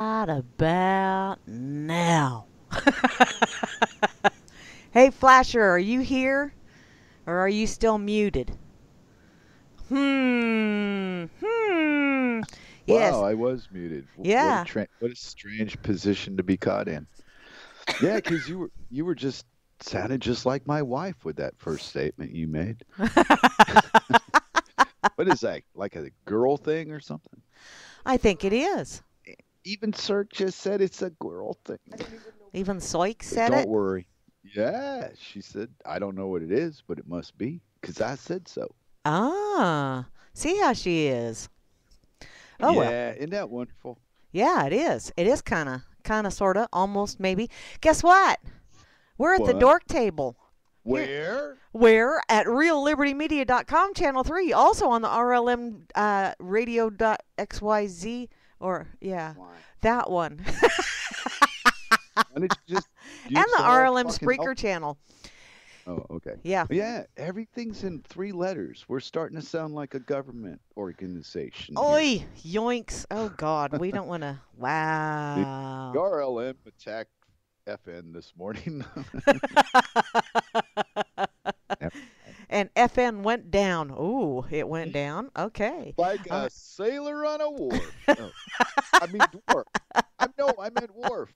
Right about now. hey, Flasher, are you here? Or are you still muted? Hmm. Hmm. Yes. Wow, I was muted. Yeah. What a, what a strange position to be caught in. Yeah, because you were you were just sounded just like my wife with that first statement you made. What is that? Like a girl thing or something? I think it is. Even Cirque just said it's a girl thing. Even Soik But said don't it. worry. Yeah, she said I don't know what it is, but it must be because I said so. Ah, see how she is. Oh yeah, well. isn't that wonderful? Yeah, it is. It is kind of, kind of, sort of, almost, maybe. Guess what? We're at the dork table. Where? We're at reallibertymedia.com, channel 3, also on the RLM uh, radio.xyz, or, yeah, that one. And the RLM Spreaker al- channel. Oh, okay. Yeah. Yeah, everything's in three letters. We're starting to sound like a government organization. here. Oi, yoinks. Oh, God, we don't want to. Wow. The RLM attacked FN this morning. and FN went down. Ooh, it went down. Okay. like Uh, a sailor on a wharf. No, I mean dwarf. I no, I meant wharf.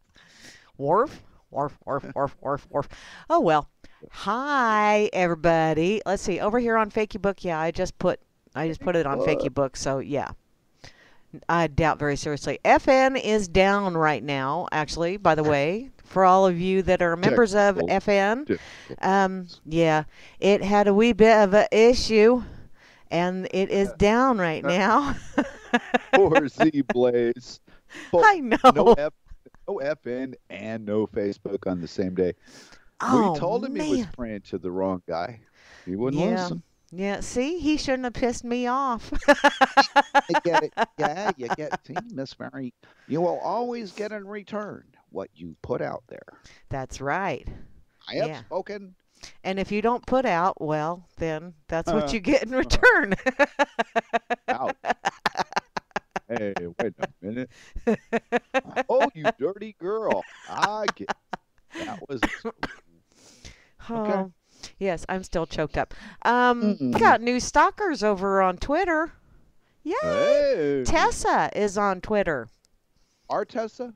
Wharf, wharf, wharf, wharf, wharf, wharf. Oh well. Hi everybody. Let's see. Over here on Fakey Book, yeah, I just put I just put it on Fakey Book, so yeah. I doubt very seriously. FN is down right now, actually, by the way. For all of you that are members of FN. Um, yeah. It had a wee bit of an issue and it is down right now. Poor Z Blaze. I know. No F, no FN and no Facebook on the same day. oh, we told him he was praying to the wrong guy. He wouldn't Yeah. listen. Yeah, see, he shouldn't have pissed me off. I get it. Yeah, you get see, Miss Mary. You will always get in return what you put out there. That's right. I have Yeah. spoken. And if you don't put out, well, then that's what uh, you get in uh. return. out. hey, wait a minute. Oh, you dirty girl. I get that was oh, yes, I'm still choked up. Um, Mm-mm. I got new stalkers over on Twitter. Yay! hey. Tessa is on Twitter. Artessa,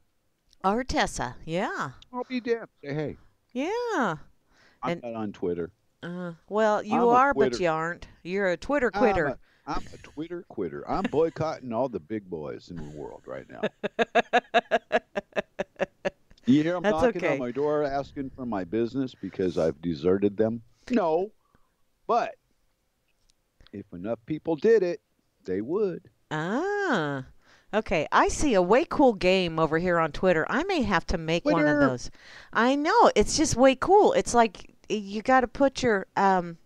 Our Tessa, yeah, I'll be damned. Say hey. yeah. I'm And- not on Twitter. Uh, well, you I'm are, but you aren't. You're a Twitter I'm quitter. a, I'm a Twitter quitter. I'm boycotting all the big boys in the world right now. You hear them That's knocking okay. on my door asking for my business because I've deserted them? No. But if enough people did it, they would. Ah, okay. I see a way cool game over here on Twitter. I may have to make one of those. I know. It's just way cool. It's like you got to put your um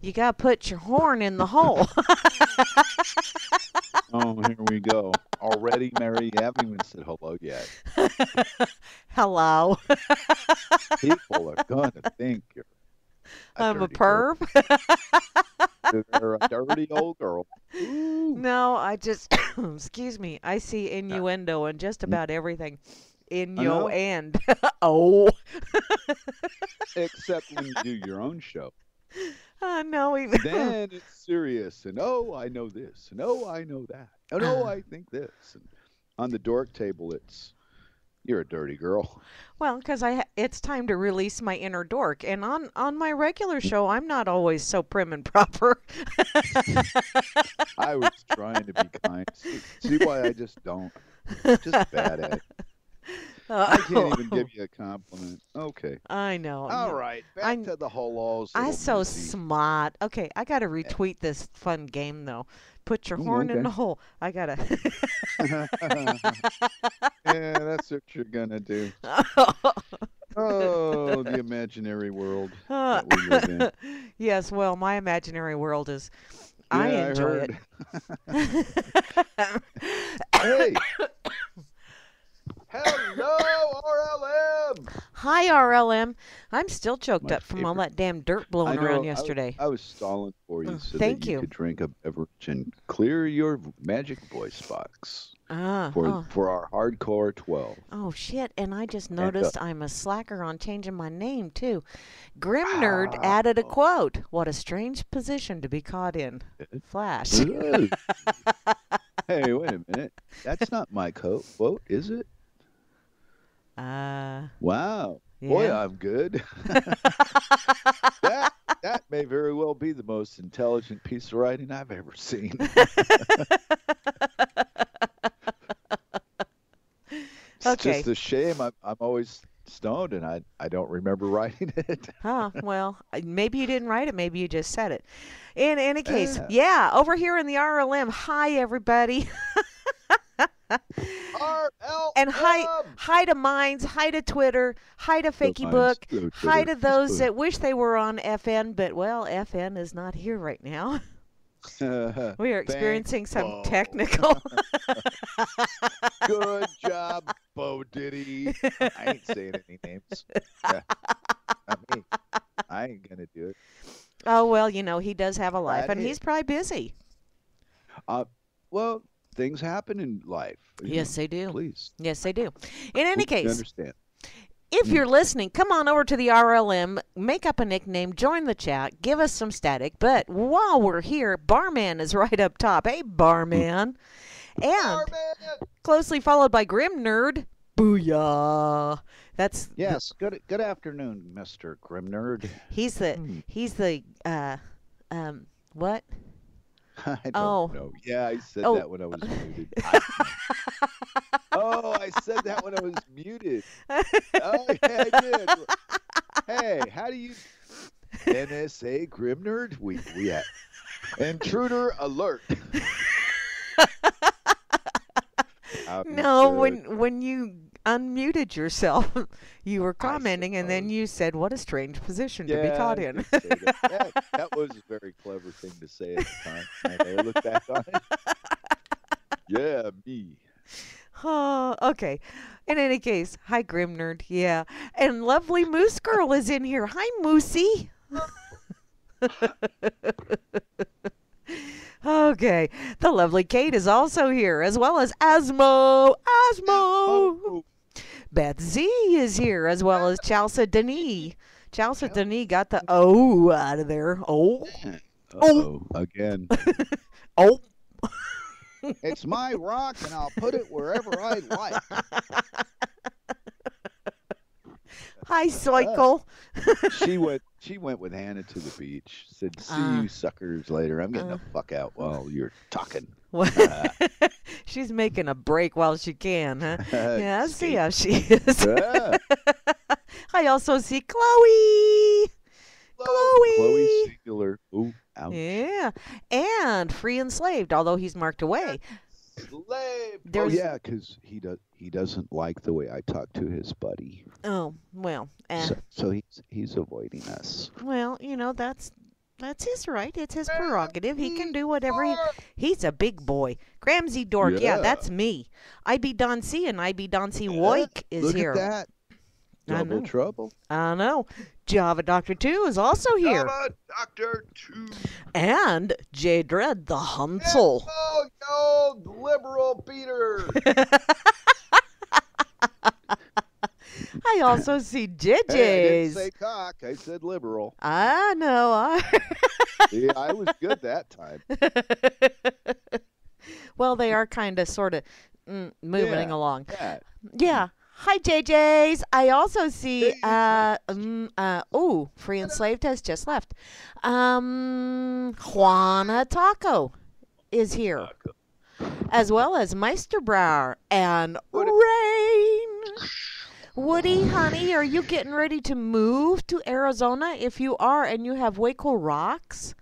you got to put your horn in the hole. Oh, here we go. Already, Mary, you haven't even said hello yet. Hello. People are to think you're I'm a perv. You're a dirty old girl. Ooh. No, I just excuse me. I see innuendo in just mm-hmm. about everything. In your end. oh. Except when you do your own show. I know even Then it's serious. And oh, I know this. And oh, I know that. And oh. I think this. And on the dork table, it's you're a dirty girl. Well, because I ha- it's time to release my inner dork, and on on my regular show, I'm not always so prim and proper. I was trying to be kind. See, see why I just don't. Just bad at it. Uh, I can't even give you a compliment. Okay. I know. All right. Back I'm- to the holos. I little so Missy. smart. Okay, I gotta eh. retweet this fun game though. Put your Ooh, horn in the hole. I gotta. yeah, that's what you're gonna do. Oh, the imaginary world uh, that we yes. Well, my imaginary world is. I Yeah, enjoy heard. it. Hey. Hello, RLM. Hi, RLM. I'm still choked My up from all that damn dirt blowing know, around yesterday. I, was stalling for you Mm, so thank that you, you. could drink a beverage and clear your magic voice box. Ah, for oh. for our hardcore 12. Oh shit! And I just uh, noticed I'm a slacker on changing my name too. Grim Nerd Ah. added a quote. What a strange position to be caught in. Flash. Ooh. hey, wait a minute. That's not my coat quote, is it? Uh, Wow. Boy. I'm good. that that may very well be the most intelligent piece of writing I've ever seen. It's Okay. just a shame. I'm, I'm always stoned and I, I don't remember writing it. Huh. Well, maybe you didn't write it. Maybe you just said it. In any case, Yeah. yeah, over here in the RLM. Hi, everybody. RLM! And hi, hi to Minds, hi to Twitter, hi to Fakey Book, hi to those that wish they were on FN, but well, FN is not here right now. We are experiencing some Bo. technical. Good job, Bo Diddy. I ain't saying any names. Yeah. Not me. I ain't gonna do it. oh well, you know he does have a life, Glad and he- he's probably busy. Uh, well, things happen in life. Yes, know, they do. Please. Yes, they do. In any case, understand. if you're listening, come on over to the RLM, make up a nickname, join the chat, give us some static. But while we're here, Barman is right up top. Hey, Barman. And barman! closely followed by Grim Nerd. Booyah. That's Yes. Good. Good afternoon, Mister Grim Nerd. he's the Hmm. he's the uh um what? I don't Oh. know. Yeah, I said Oh. that when I was muted. I- oh, I said that when I was muted. Oh, yeah, I did. Hey, how do you NSA Grim Nerd? We we at intruder alert. No, when when you unmuted yourself, you were commenting and then you said, "What a strange position to be Yeah, caught in." that. that. That was a very clever thing to say at the time. I look back on it. Yeah, me. Oh, okay. In any case, hi Grim Nerd. Yeah, and lovely Moose Girl is in here. Hi Moosey. okay, the lovely Kate is also here, as well as Asmo. Asmo. Oh, Beth Z is here, as well as Chalsa Denis. Chalsa Denis got the O out of there. Oh, oh, again. Oh. oh. It's my rock, and I'll put it wherever I like. Hi, Cycle. She went. She went with Hannah to the beach. Said, "See Uh, you suckers later. I'm getting uh. the fuck out while you're talking." She's making a break while she can, huh? Yeah, I see how she is. Yeah. I also see Chloe. Chloe. Chloe singular. Ooh, ouch. Yeah, and free enslaved, although he's marked away. Slave. Oh yeah, because he does. He doesn't like the way I talk to his buddy. Oh well, eh. So, so he's he's avoiding us. well, you know that's that's his right. It's his prerogative. He can do whatever he. He's a big boy. Gramsy Dork. Yeah, Yeah. that's me. IB Don C and IB Don C Woik is Look here. at that. I Double know. trouble. I know. Java Doctor Two is also here, Java Doctor Two. and J Dread the Hunsel. Oh, no, liberal Peter. I also see hey, I didn't say cock. I said liberal. I know. I See, I was good that time. well, they are kind of, sort of mm, moving Yeah. along. Yeah. Yeah. Hi, JJ's. I also see. Uh, um, uh, oh, Free Enslaved has just left. Um, Juana Taco is here, as well as Meisterbrower and. Rain. Woody, honey, are you getting ready to move to Arizona? If you are and you have Waco rocks,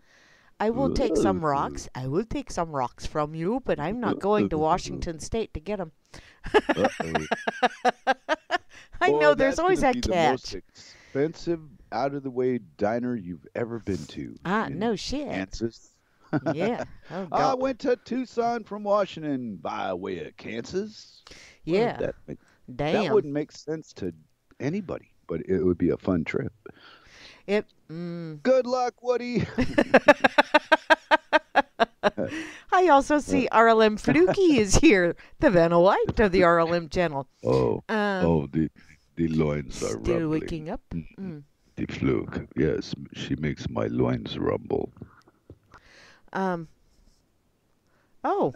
I will take some rocks. I will take some rocks from you, but I'm not going to Washington State to get them. I Boy, know there's always that be the most catch. expensive, out of the way diner you've ever been to. Ah, no shit. Kansas. Yeah. Oh, I went to Tucson from Washington by way of Kansas. Yeah. that, make- that wouldn't make sense to anybody, but it would be a fun trip. It. Mm, Good luck, Woody. I also see RLM Fluky is here, the Vanna White of the RLM channel. Oh, Um, oh, the the loins are still rumbling. waking up. Mm, Mm. The fluke, yes, she makes my loins rumble. Um. Oh,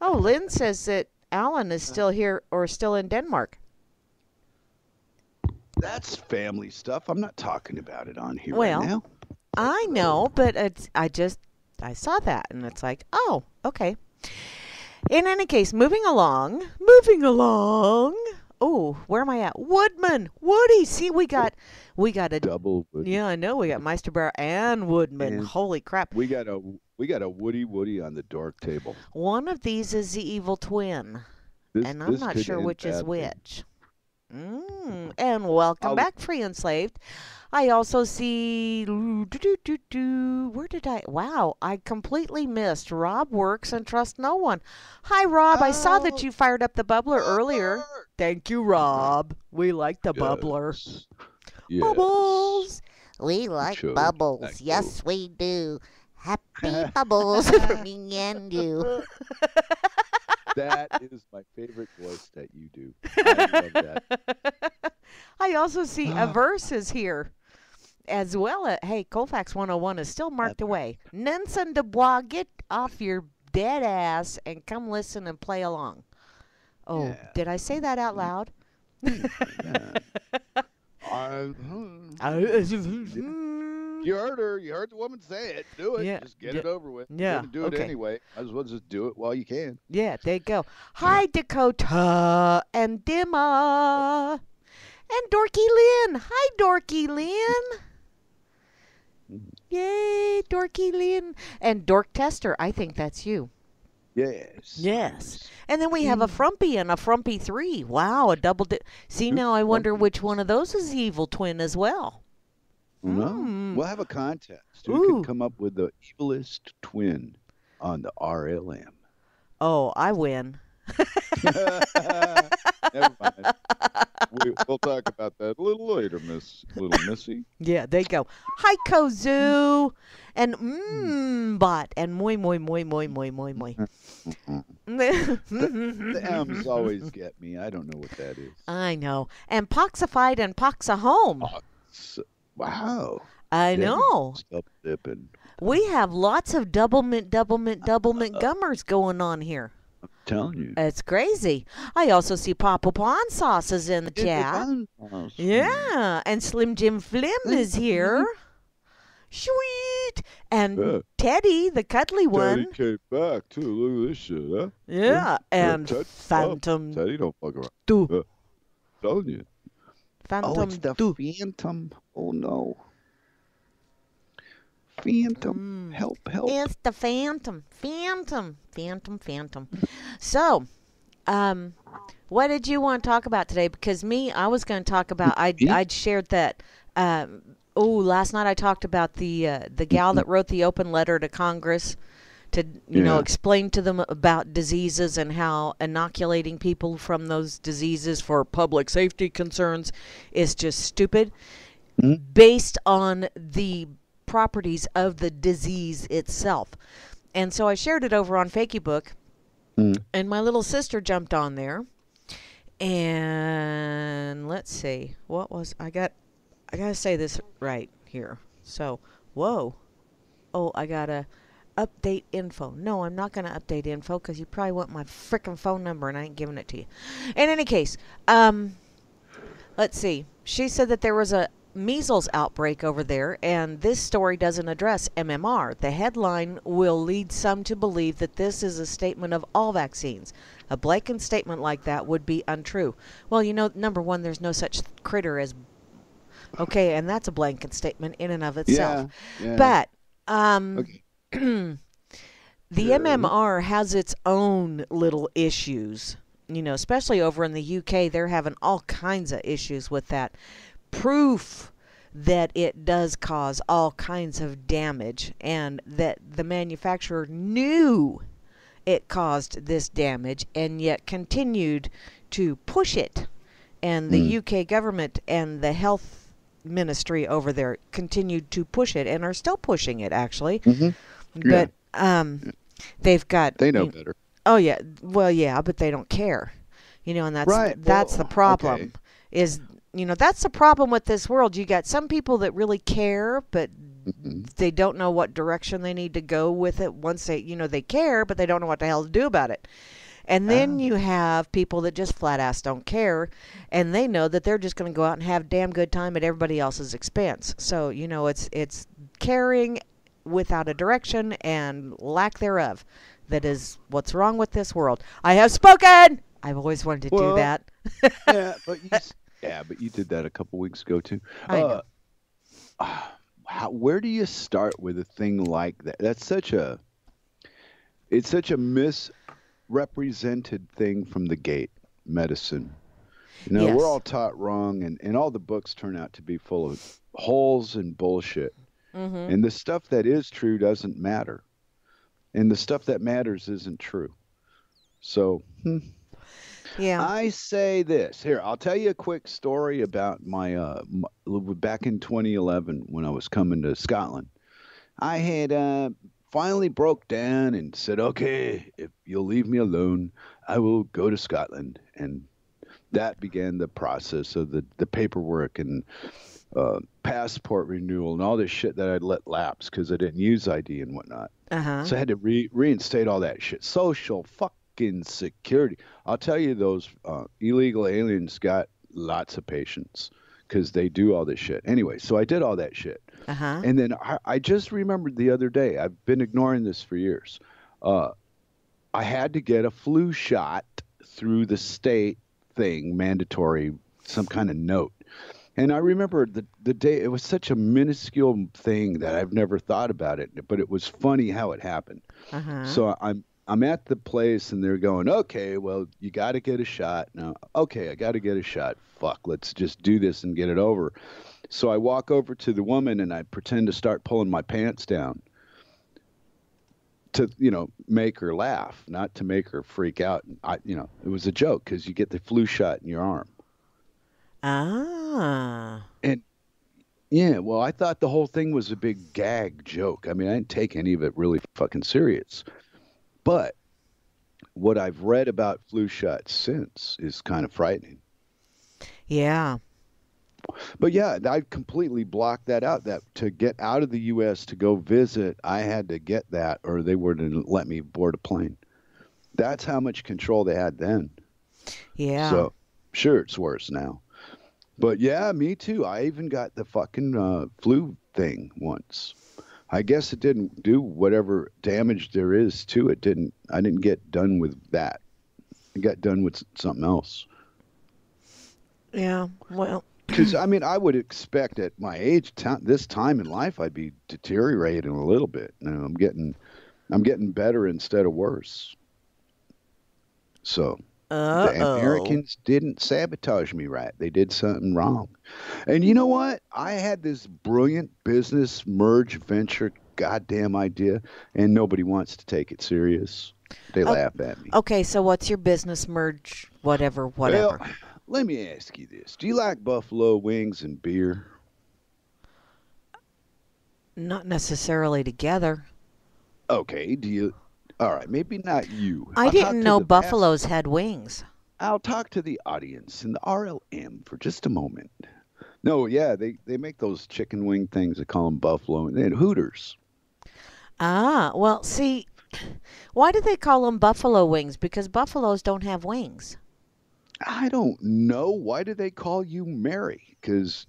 oh, Lynn says that Alan is still here or still in Denmark. That's family stuff. I'm not talking about it on here Well, right now. I know, but it's I just I saw that and it's like, oh, okay. In any case, moving along, moving along. Oh, where am I at? Woodman, Woody. See, we got we got a Double. Woody. yeah, I know we got Meisterbauer and Woodman. And- Holy crap! We got a we got a Woody Woody on the dork table. One of these is the evil twin. This, and I'm not sure which is which. Mm, and welcome I'll- back, free enslaved. I also see. Where did I? Wow, I completely missed. Rob works and trust no one. Hi, Rob. I saw that Oh, you fired up the bubbler earlier. Thank you, Rob. We like the bubbler. Yes. Yes. Bubbles. We like Sure, bubbles. thank Yes, we do. Happy bubbles for me and you. That is my favorite voice that you do. I love that. I also see a Ah. verse is here as well. Uh, hey, Colfax 101 is still marked away. Nelson Dubois, get off your dead ass and come listen and play along. Oh, Yeah. did I say that out loud? Yeah. I- hmm. yeah, you heard her. You heard the woman say it. Do it. Yeah, Just get yeah, it over with. yeah, do it okay. anyway. Might as well just do it while you can. Yeah, there you go. Hi, Dakota and Dimma and Dorky Lynn. Hi, Dorky Lynn. Yay, Dorky Lynn. And Dork Tester, I think that's you. Yes. Yes. And then we have a mm. Frumpy and a Frumpy 3. Wow, a double. Di- See, now I wonder which one of those is the evil twin as well. No. Mm. We'll have a contest. Who can come up with the evilest twin on the RLM? Oh, I win. Never mind. We, we'll talk about that a little later, Miss Little Missy. Yeah, there you go. Hi, Kozu. And mmm, bot. And moi, moi, moi, moi, moi, moi, moi. The M's always get me. I don't know what that is. I know. And Poxified and Poxa Home. So, wow. I know. We have lots of double mint, double mint, double mint gummers going on here. I'm telling you. It's crazy. I also see Papa Pon sauces in the chat. Yeah, and Slim Jim Flim is here. Sweet. And Yeah. Teddy, the cuddly one. Teddy came back too. Look at this shit, huh? Yeah, and Ted- oh, Phantom Teddy don't fuck around. Two. Telling you. Phantom oh, it's the Two. Phantom. Oh no. Phantom. Mm. Help! Help! It's the Phantom. Phantom. Phantom. Phantom. So, um, what did you want to talk about today? Because me, I was going to talk about. I Me? I'd shared that. Um, oh, last night I talked about the uh, the gal that wrote the open letter to Congress to you know explain to them about diseases and how inoculating people from those diseases for public safety concerns is just stupid Mhm. based on the properties of the disease itself. And so I shared it over on Facebook, Mm. and my little sister jumped on there. And let's see, what was I got? I gotta say this right here. So, whoa, oh, I gotta update info. No, I'm not gonna update info because you probably want my frickin' phone number, and I ain't giving it to you. In any case, um, let's see. She said that there was a measles outbreak over there, and this story doesn't address MMR. The headline will lead some to believe that this is a statement of all vaccines. A blanket statement like that would be untrue. Well, you know, number one, there's no such critter as. Okay, and that's a blanket statement in and of itself. Yeah. yeah. But um, Okay. the. MMR has its own little issues. You know, especially over in the UK, they're having all kinds of issues with that. Proof that it does cause all kinds of damage and that the manufacturer knew it caused this damage and yet continued to push it. And the UK government and the health ministry over there continued to push it and are still pushing it actually. Mhm. But um, they've got They know you- better. Oh yeah, well yeah, but they don't care. You know, and that's Right, that's well, the problem. okay. Is you know that's the problem with this world. You got some people that really care, but Mhm. they don't know what direction they need to go with it. Once they you know they care, but they don't know what the hell to do about it. And then Ah. you have people that just flat ass don't care, and they know that they're just going to go out and have damn good time at everybody else's expense. So you know it's it's caring without a direction and lack thereof that is what's wrong with this world. I have spoken. I've always wanted to Well, do that. yeah, but you, yeah, but you did that a couple weeks ago too. I know. Uh, ah, how, where do you start with a thing like that? That's such a, it's such a misrepresented thing from the gate. Medicine. You know, Yes. we're all taught wrong, and, and all the books turn out to be full of holes and bullshit. Hmm And the stuff that is true doesn't matter. And the stuff that matters isn't true. So, hmm, Yeah. I say this. Here, I'll tell you a quick story about my, uh, m back in 2011 when I was coming to Scotland. I had uh, finally broke down and said, "Okay, if you'll leave me alone, I will go to Scotland." And that began the process of the the paperwork and uh, passport renewal and all this shit that I'd let lapse because I didn't use ID and whatnot. Uh huh. So I had to re- reinstate all that shit. Social fucking security. I'll tell you, those uh, illegal aliens got lots of patience because they do all this shit. Anyway, so I did all that shit. Uh huh. And then I, I just remembered the other day, I've been ignoring this for years. Uh, I had to get a flu shot through the state thing, mandatory, some kind of note. And I remember the, the day, it was such a minuscule thing that I've never thought about it, but it was funny how it happened. Uh huh. So I'm I'm at the place and they're going, okay, well you got to get a shot now. Okay, I got to get a shot. Fuck, let's just do this and get it over. So I walk over to the woman and I pretend to start pulling my pants down to you know make her laugh, not to make her freak out. I you know it was a joke because you get the flu shot in your arm. Ah. And yeah, well, I thought the whole thing was a big gag joke. I mean, I didn't take any of it really fucking serious. But what I've read about flu shots since is kind of frightening. Yeah. But yeah, I completely blocked that out. That to get out of the U.S. to go visit, I had to get that, or they wouldn't let me board a plane. That's how much control they had then. Yeah. So, sure, it's worse now. But yeah, me too. I even got the fucking uh, flu thing once. I guess it didn't do whatever damage there is to it. Didn't I didn't get done with that. I got done with something else. yeah. Well. Because I mean, I would expect at my age, ti this time in life, I'd be deteriorating a little bit. You know, I'm getting, I'm getting better instead of worse. So Uh the Americans didn't sabotage me right. They did something wrong. And you know what? I had this brilliant business merge venture goddamn idea, and nobody wants to take it serious. They Oh, laugh at me. Okay. So what's your business merge? Whatever. Whatever. Well, let me ask you this: Do you like buffalo wings and beer? Not necessarily together. Okay. Do you? All right. Maybe not you. I I'll didn't know vast- buffaloes had wings. I'll talk to the audience in the RLM for just a moment. No, yeah, they, they make those chicken wing things. They call them buffalo and Hooters. Ah. Well, see. Why do they call them buffalo wings? Because buffaloes don't have wings. I don't know. Why do they call you Mary? Because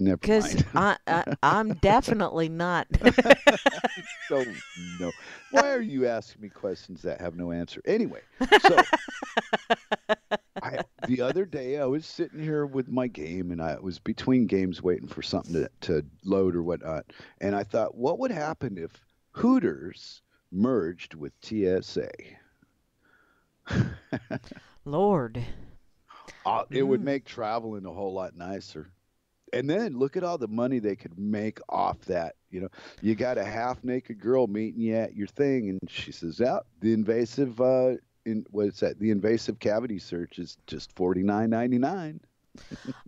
never Because. I, I I'm definitely not. don't know. Why are you asking me questions that have no answer? Anyway, so I, the other day I was sitting here with my game and I was between games waiting for something to, to load or whatnot. And I thought, what would happen if Hooters merged with TSA? Lord. Uh, it would Mm. make traveling a whole lot nicer. And then look at all the money they could make off that. You know, you got a half naked girl meeting you at your thing, and she says, "Out the invasive, uh, in what's that? The invasive cavity search is just forty nine ninety nine.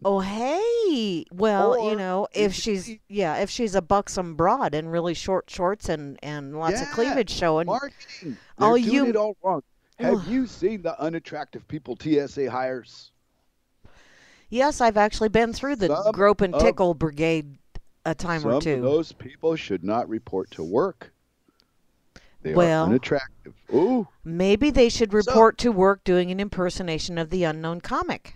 Oh, hey. Well, you know, if she's yeah, if she's a buxom broad and really short shorts and and lots of cleavage showing. Marketing. Oh, They're doing you- it all wrong. Have you seen the unattractive people TSA hires? Yes, I've actually been through the Some grope and of- tickle brigade a time Some or of those people should not report to work. They Well- are unattractive. Ooh, Maybe they should report to work doing an impersonation of the unknown comic.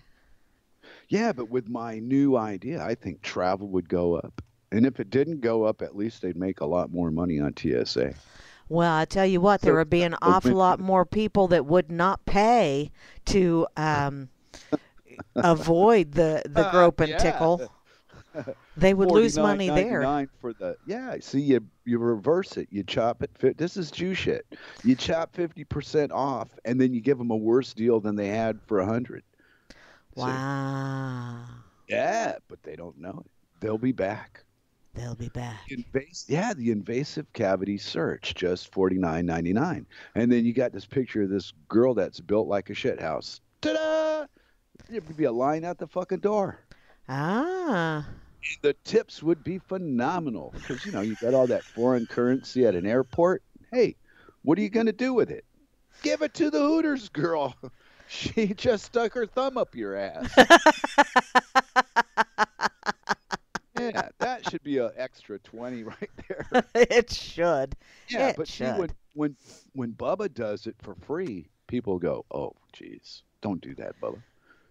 yeah, but with my new idea, I think travel would go up. And if it didn't go up, at least they'd make a lot more money on TSA. Well, I tell you what, there would be an awful lot more people that would not pay to um, avoid the the Uh, grope and yeah. tickle. They would lose money there. for the yeah. See, you you reverse it. You chop it. This is Jew shit. You chop fifty percent off, and then you give them a worse deal than they had for a hundred. Wow. Yeah, but they don't know it. They'll be back. They'll be back. Invas- yeah, the invasive cavity search, just forty nine ninety nine, and then you got this picture of this girl that's built like a shit house. Ta-da! There'd be a line out the fucking door. Ah. The tips would be phenomenal because you know you got all that foreign currency at an airport. Hey, what are you gonna do with it? Give it to the Hooters girl. She just stuck her thumb up your ass. yeah, that should be an extra twenty right there. it should. Yeah, It but see, when when when Bubba does it for free, people go, "Oh, geez, don't do that, Bubba."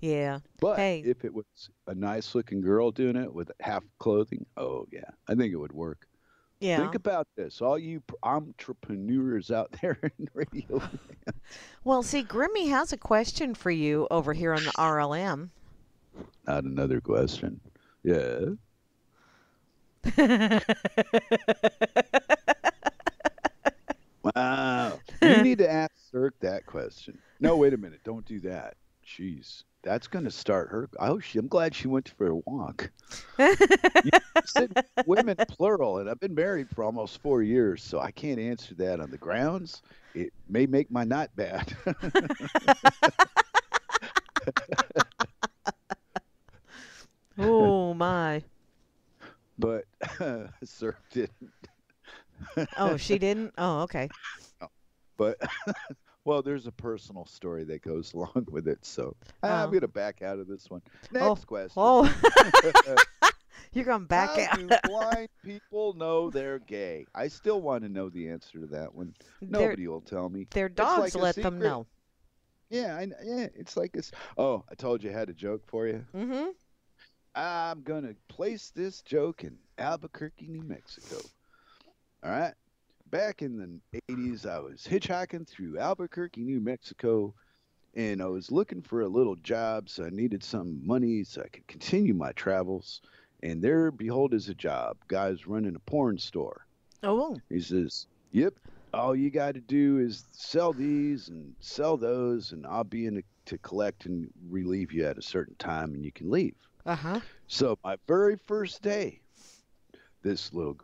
Yeah. But Hey. if it was a nice looking girl doing it with half clothing, oh yeah, I think it would work. Yeah. Think about this, all you entrepreneurs out there in radio. Well, see, Grimmy has a question for you over here on the RLM. Not another question. Yeah. Wow. You need to ask Cirque that question. No, wait a minute. Don't do that. Jeez. That's going to start her. Oh, she, I'm glad she went for a walk. Women plural, and I've been married for almost four years, so I can't answer that on the grounds. It may make my knot bad. oh my. but sir didn't. Oh, she didn't. Oh, okay. But well, there's a personal story that goes along with it, so I'm Oh. going to back out of this one. Next Oh, question. Oh, you're going back How out. do blind people know they're gay? I still want to know the answer to that one. Their, Nobody will tell me. their dogs a let them know. Yeah, I, yeah, it's like it's. Oh, I told you I had a joke for you. Mm-hmm. I'm gonna place this joke in Albuquerque, New Mexico. All right. Back in the 80s, I was hitchhiking through Albuquerque, New Mexico, and I was looking for a little job, so I needed some money so I could continue my travels. And there, behold, is a job. Guy's running a porn store. Oh, He says, Yep, all you got to do is sell these and sell those, and I'll be in to collect and relieve you at a certain time, and you can leave. uh huh. So my very first day, this little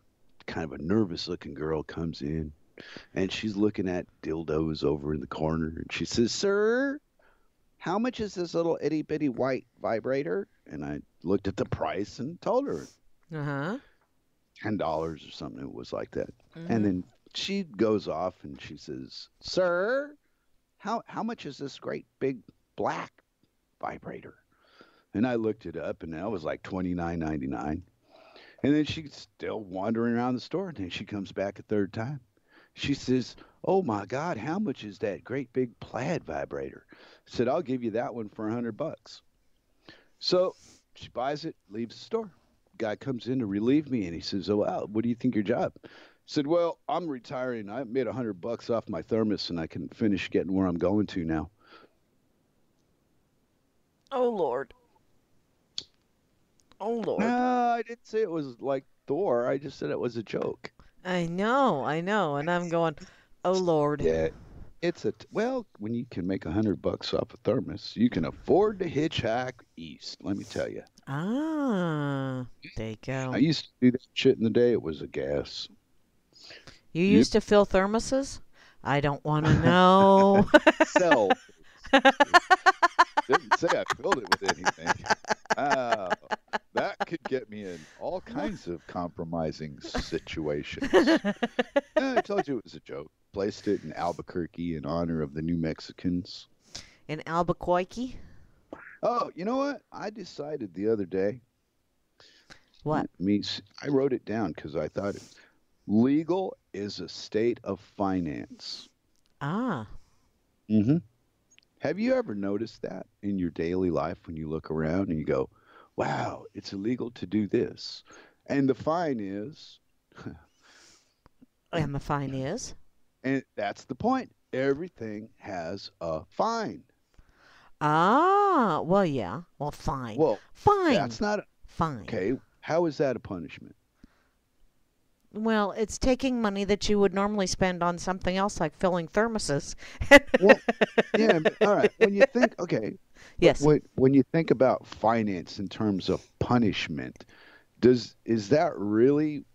kind of a nervous looking girl comes in and she's looking at dildos over in the corner and she says, Sir, how much is this little itty bitty white vibrator? And I looked at the price and told her Uh huh. ten dollars or something. It was like that. Mm-hmm. And then she goes off and she says, Sir, how how much is this great big black vibrator? And I looked it up and that was like twenty nine ninety nine. And then she's still wandering around the store and then she comes back a third time. She says, Oh my God, how much is that great big plaid vibrator? I said, I'll give you that one for a hundred bucks. So she buys it, leaves the store. Guy comes in to relieve me and he says, Oh wow, what do you think your job? I said, Well, I'm retiring. I made a hundred bucks off my thermos and I can finish getting where I'm going to now. Oh Lord. Oh Lord. No, I didn't say it was like Thor. I just said it was a joke. I know, I know, and I'm going. Oh Lord. Yeah. It's a well, when you can make a hundred bucks off a thermos, you can afford to hitchhike east. Let me tell you. Ah, there you go. I used to do that shit in the day. It was a gas. You Yep. used to fill thermoses? I don't want to know. Sell. Didn't say I filled it with anything. Oh, that could get me in all kinds of compromising situations. Yeah, I told you it was a joke. Placed it in Albuquerque in honor of the New Mexicans. In Albuquerque? Oh, you know what? I decided the other day. What? Me, I wrote it down because I thought it, legal is a state of finance. Ah. Mm-hmm. Have you ever noticed that in your daily life when you look around and you go, "Wow, it's illegal to do this," and the fine is, And the fine is? and that's the point. Everything has a fine. Ah. Well, yeah. Well, fine. Well, fine. that's not fine. okay. How is that a punishment? Well, it's taking money that you would normally spend on something else like filling thermoses. Well, yeah. All right. When you think, okay, yes. when when you think about finance in terms of punishment, does is that really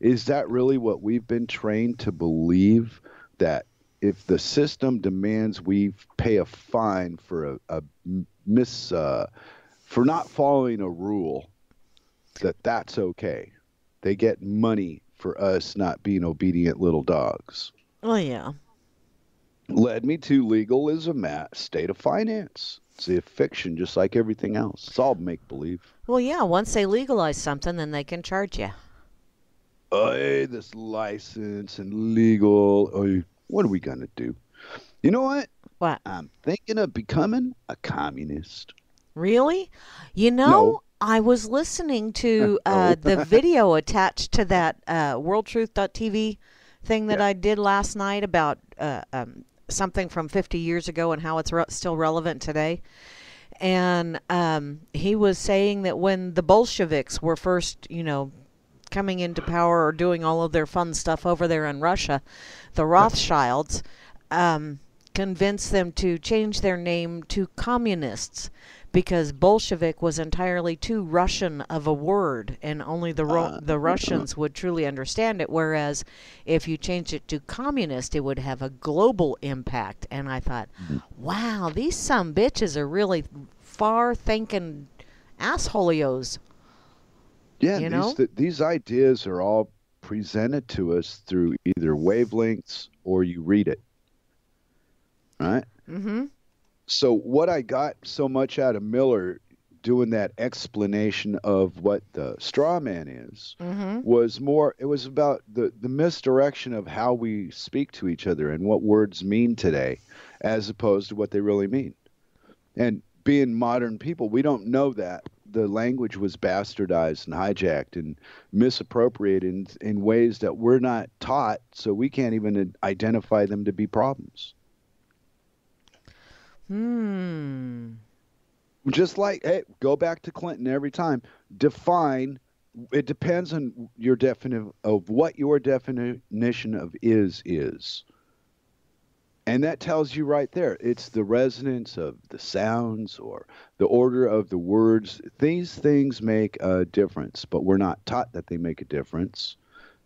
is that really what we've been trained to believe that if the system demands we pay a fine for a, a miss uh, for not following a rule that that's okay they get money for us not being obedient little dogs Oh, yeah. led me to legalism at state of finance. It's a fiction, just like everything else. It's all make believe. Well, yeah. Once they legalize something, then they can charge you. Hey, this license and legal. Oy, what are we gonna do? You know what? What? I'm thinking of becoming a communist. Really? You know, No. I was listening to uh, the video attached to that uh, WorldTruth.tv thing that Yeah. I did last night about uh, um, something from 50 years ago and how it's re- still relevant today. And um, he was saying that when the Bolsheviks were first, you know, coming into power or doing all of their fun stuff over there in Russia, the Rothschilds um, convinced them to change their name to communists because Bolshevik was entirely too Russian of a word, and only the Ro- Uh, the Russians would truly understand it. Whereas, if you changed it to communist, it would have a global impact. And I thought, wow, these some bitches are really far thinking assholios. Yeah, You these th- these ideas are all presented to us through either wavelengths or you read it. Right? Mm-hmm. So what I got so much out of Miller doing that explanation of what the straw man is Mm-hmm. was more it was about the the misdirection of how we speak to each other and what words mean today as opposed to what they really mean. And being modern people, we don't know that the language was bastardized and hijacked and misappropriated in, in ways that we're not taught, so we can't even identify them to be problems. Hmm. just like hey go back to clinton every time. Define it depends on your definition of what your definition of is is. And that tells you right there it's the resonance of the sounds or the order of the words. These things make a difference but we're not taught that they make a difference.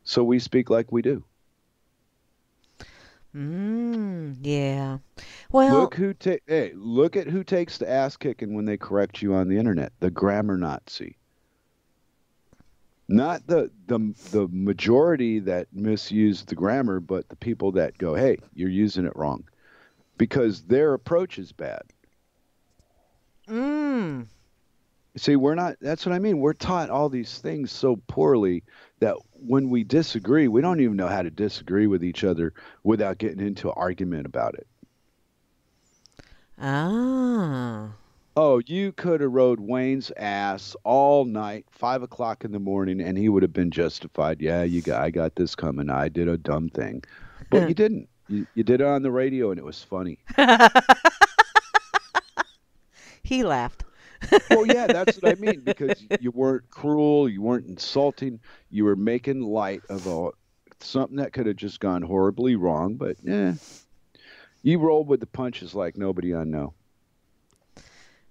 So we speak like we do Mm, yeah. Well, look who ta- hey look at who takes the ass kicking when they correct you on the internet the grammar nazi. Not the the the majority that misuse the grammar but the people that go hey you're using it wrong because their approach is bad. Mm, see we're not that's what i mean. We're taught all these things so poorly that when we disagree we don't even know how to disagree with each other without getting into an argument about it ah. Oh, you could have rode Wayne's ass all night, five o'clock in the morning, and he would have been justified. Yeah, you got, I got this coming. I did a dumb thing, but you didn't. You, you did it on the radio, and it was funny. he laughed. Well, yeah, that's what I mean because you weren't cruel, you weren't insulting, you were making light of a something that could have just gone horribly wrong. But yeah, you rolled with the punches like nobody I know.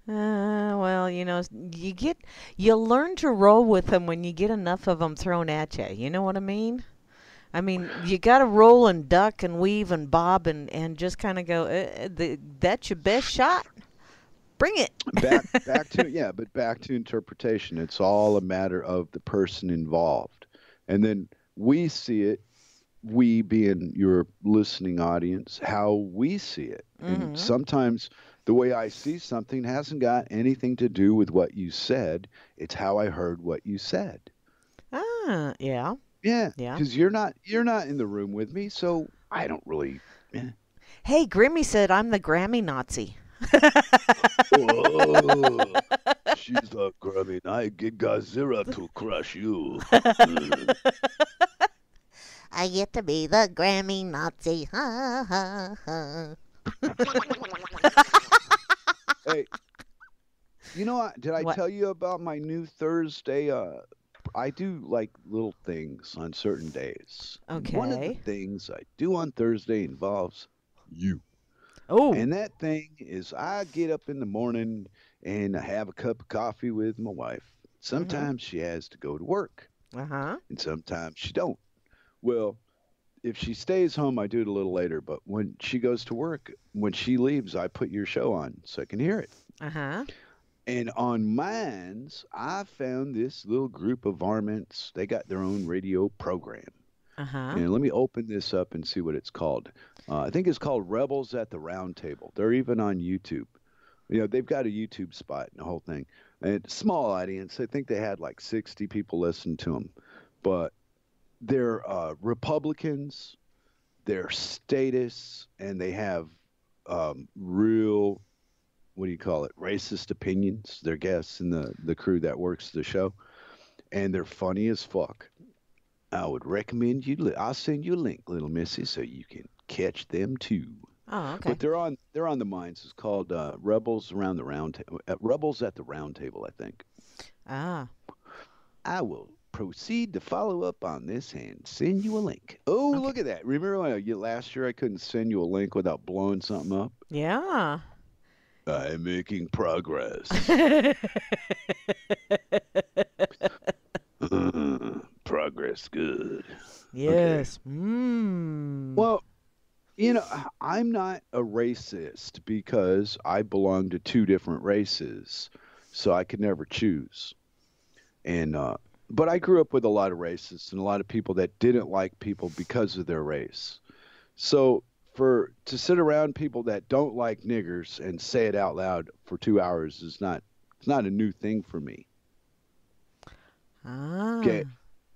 Uh, well, you know, you get you learn to roll with them when you get enough of them thrown at you. You know what I mean? I mean, you got to roll and duck and weave and bob and and just kind of go. Uh, the, that's your best shot. Bring it. back back to yeah, but back to interpretation. It's all a matter of the person involved, and then we see it. We being your listening audience, how we see it, Mhm. and sometimes the way I see something hasn't got anything to do with what you said. It's how I heard what you said. Ah, yeah. Yeah, Yeah. Because you're not you're not in the room with me, so I don't really. Hey, Grimmy said I'm the Grammy Nazi. Whoa, she's a grubby. I get Godzilla to crush you. I get to be the Grammy Nazi. Ha ha ha. hey, you know what? Did I What? tell you about my new Thursday? Uh, I do like little things on certain days. Okay. One of the things I do on Thursday involves you. Oh. And that thing is, I get up in the morning and I have a cup of coffee with my wife. Sometimes she has to go to work, Uh huh. and sometimes she don't. Well, if she stays home, I do it a little later. But when she goes to work, when she leaves, I put your show on so I can hear it. Uh huh. And on mines, I found this little group of varmints. They got their own radio program. Uh huh. And let me open this up and see what it's called. Uh, I think it's called Rebels at the Round Table. They're even on YouTube. You know, they've got a YouTube spot and the whole thing. And small audience. I think they had like 60 people listen to them. But they're uh, Republicans, they're statists, and they have um, real, what do you call it, racist opinions. They're guests in the, the crew that works the show. And they're funny as fuck. I would recommend you. Li- I'll send you a link, little missy, so you can catch them too. Oh, okay. But they're on they're on the mines. It's called uh, Rebels around the round table. Uh, Rebels at the round table, I think. Ah. I will proceed to follow up on this and send you a link. Oh, look at that! Remember I, last year I couldn't send you a link without blowing something up? Yeah. I'm making progress. progress, good. yes. Mmm. Well, you know, I'm not a racist because I belong to two different races, so I could never choose. And uh, but I grew up with a lot of racists and a lot of people that didn't like people because of their race. So for to sit around people that don't like niggers and say it out loud for two hours is not it's not a new thing for me. Ah. Okay.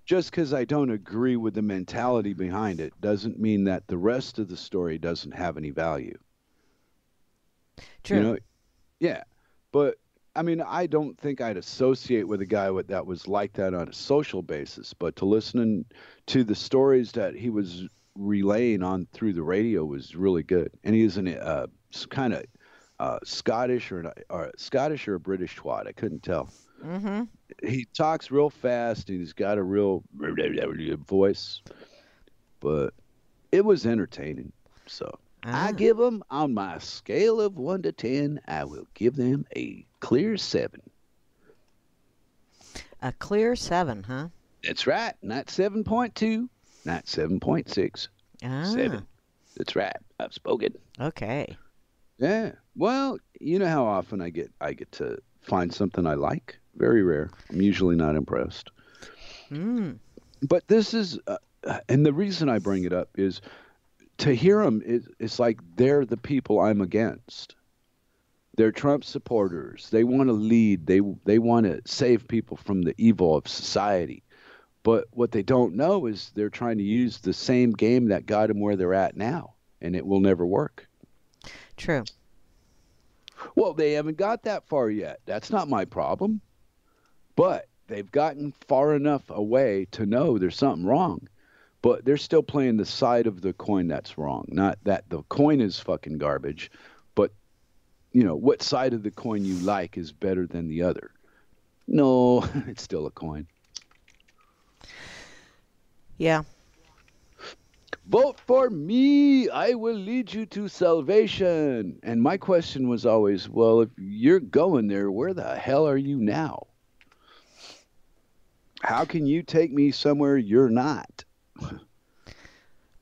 Just because I don't agree with the mentality behind it doesn't mean that the rest of the story doesn't have any value. True. You know, yeah. But I mean, I don't think I'd associate with a guy with, that was like that on a social basis. But to listening to the stories that he was relaying on through the radio was really good. And he is an uh, kind of uh, Scottish or, or Scottish or a British twat. I couldn't tell. Mm-hmm. He talks real fast. He's got a real voice, but it was entertaining. So. Ah. I give them on my scale of one to ten. I will give them a clear seven. A clear seven, huh? That's right, not seven point two, not seven point six, Ah. seven. That's right. I've spoken. Okay. Yeah. Well, you know how often I get I get to find something I like. Very rare. I'm usually not impressed. Mm. But this is, uh, and the reason I bring it up is to hear them. It, it's like they're the people I'm against. They're Trump supporters. They want to lead. They they want to save people from the evil of society. But what they don't know is they're trying to use the same game that got them where they're at now, and it will never work. True. Well, they haven't got that far yet. That's not my problem. But they've gotten far enough away to know there's something wrong. But they're still playing the side of the coin that's wrong. Not that the coin is fucking garbage, but you know, what side of the coin you like is better than the other. No, it's still a coin. Yeah. Vote for me. I will lead you to salvation. And my question was always, well, if you're going there, where the hell are you now? How can you take me somewhere you're not?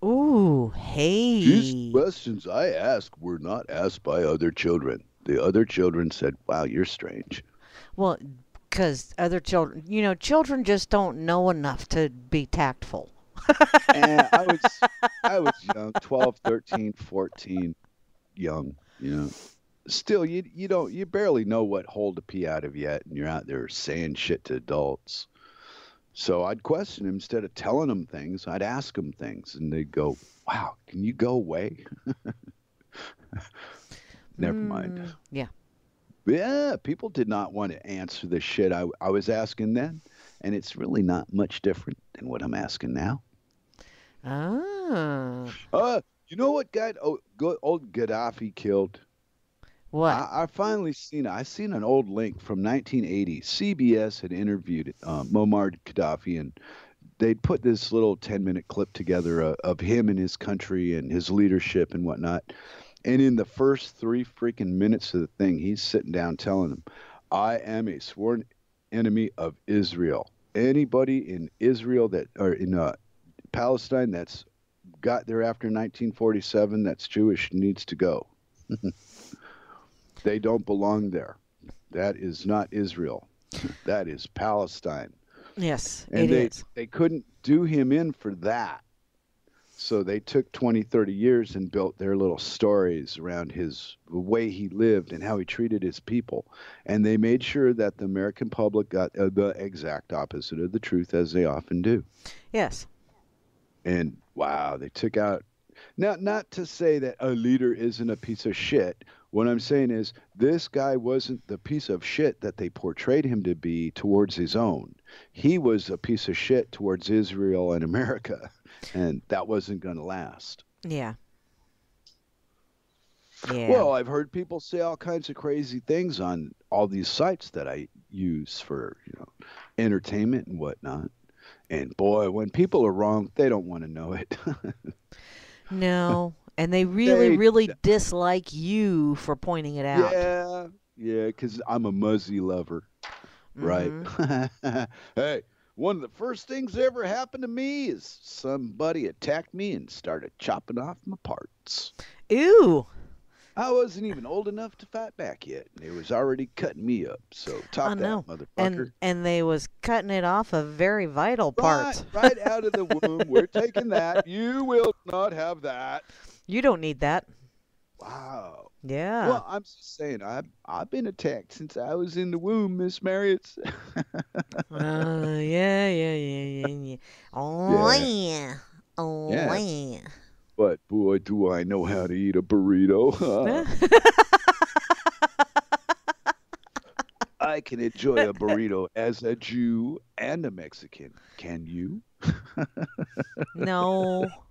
Ooh, hey. These questions I ask were not asked by other children. the other children said, "Wow, you're strange." Well, because other children, you know, children just don't know enough to be tactful. and I was I was young, 12, 13, 14, young, you know. Still you you don't you barely know what hold to pee out of yet and you're out there saying shit to adults. So I'd question him instead of telling them things, I'd ask them things and they'd go, "Wow, can you go away?" Never mind. Mm, yeah. Yeah, people did not want to answer the shit I, I was asking then, and it's really not much different than what I'm asking now. Ah. Uh, you know what got oh, old Gaddafi killed? What? I, I finally seen I seen an old link from 1980. CBS had interviewed uh, Muammar Gaddafi, and they'd put this little 10 minute clip together uh, of him and his country and his leadership and whatnot. And in the first three freaking minutes of the thing, he's sitting down telling them, "I am a sworn enemy of Israel. Anybody in Israel that or in uh, Palestine that's got there after 1947 that's Jewish needs to go. they don't belong there. That is not Israel. That is Palestine. yes, And it they, is. they couldn't do him in for that. So they took 20, 30 years and built their little stories around his the way he lived and how he treated his people. And they made sure that the American public got uh, the exact opposite of the truth, as they often do. Yes. And wow, they took out. Now, not to say that a leader isn't a piece of shit. What I'm saying is, this guy wasn't the piece of shit that they portrayed him to be towards his own. He was a piece of shit towards Israel and America, and that wasn't going to last. Yeah. Yeah. Well, I've heard people say all kinds of crazy things on all these sites that I use for, you know, entertainment and whatnot. And boy, when people are wrong, they don't want to know it. no. And they really, They- really dislike you for pointing it out. Yeah, yeah, because I'm a muzzy lover, right? Mhm. hey, one of the first things that ever happened to me is somebody attacked me and started chopping off my parts. Ew. I wasn't even old enough to fight back yet, and they was already cutting me up. So I know. that, motherfucker. And and they was cutting it off of very vital right, parts. right out of the womb. We're taking that. You will not have that. You don't need that. Wow. Yeah. Well, I'm just saying, I've I've been attacked since I was in the womb, Miss Marriott. uh, yeah, yeah, yeah, yeah, yeah. Oh Yeah. yeah. Oh Yeah. yeah. But boy, do I know how to eat a burrito. I can enjoy a burrito as a Jew and a Mexican. Can you? no.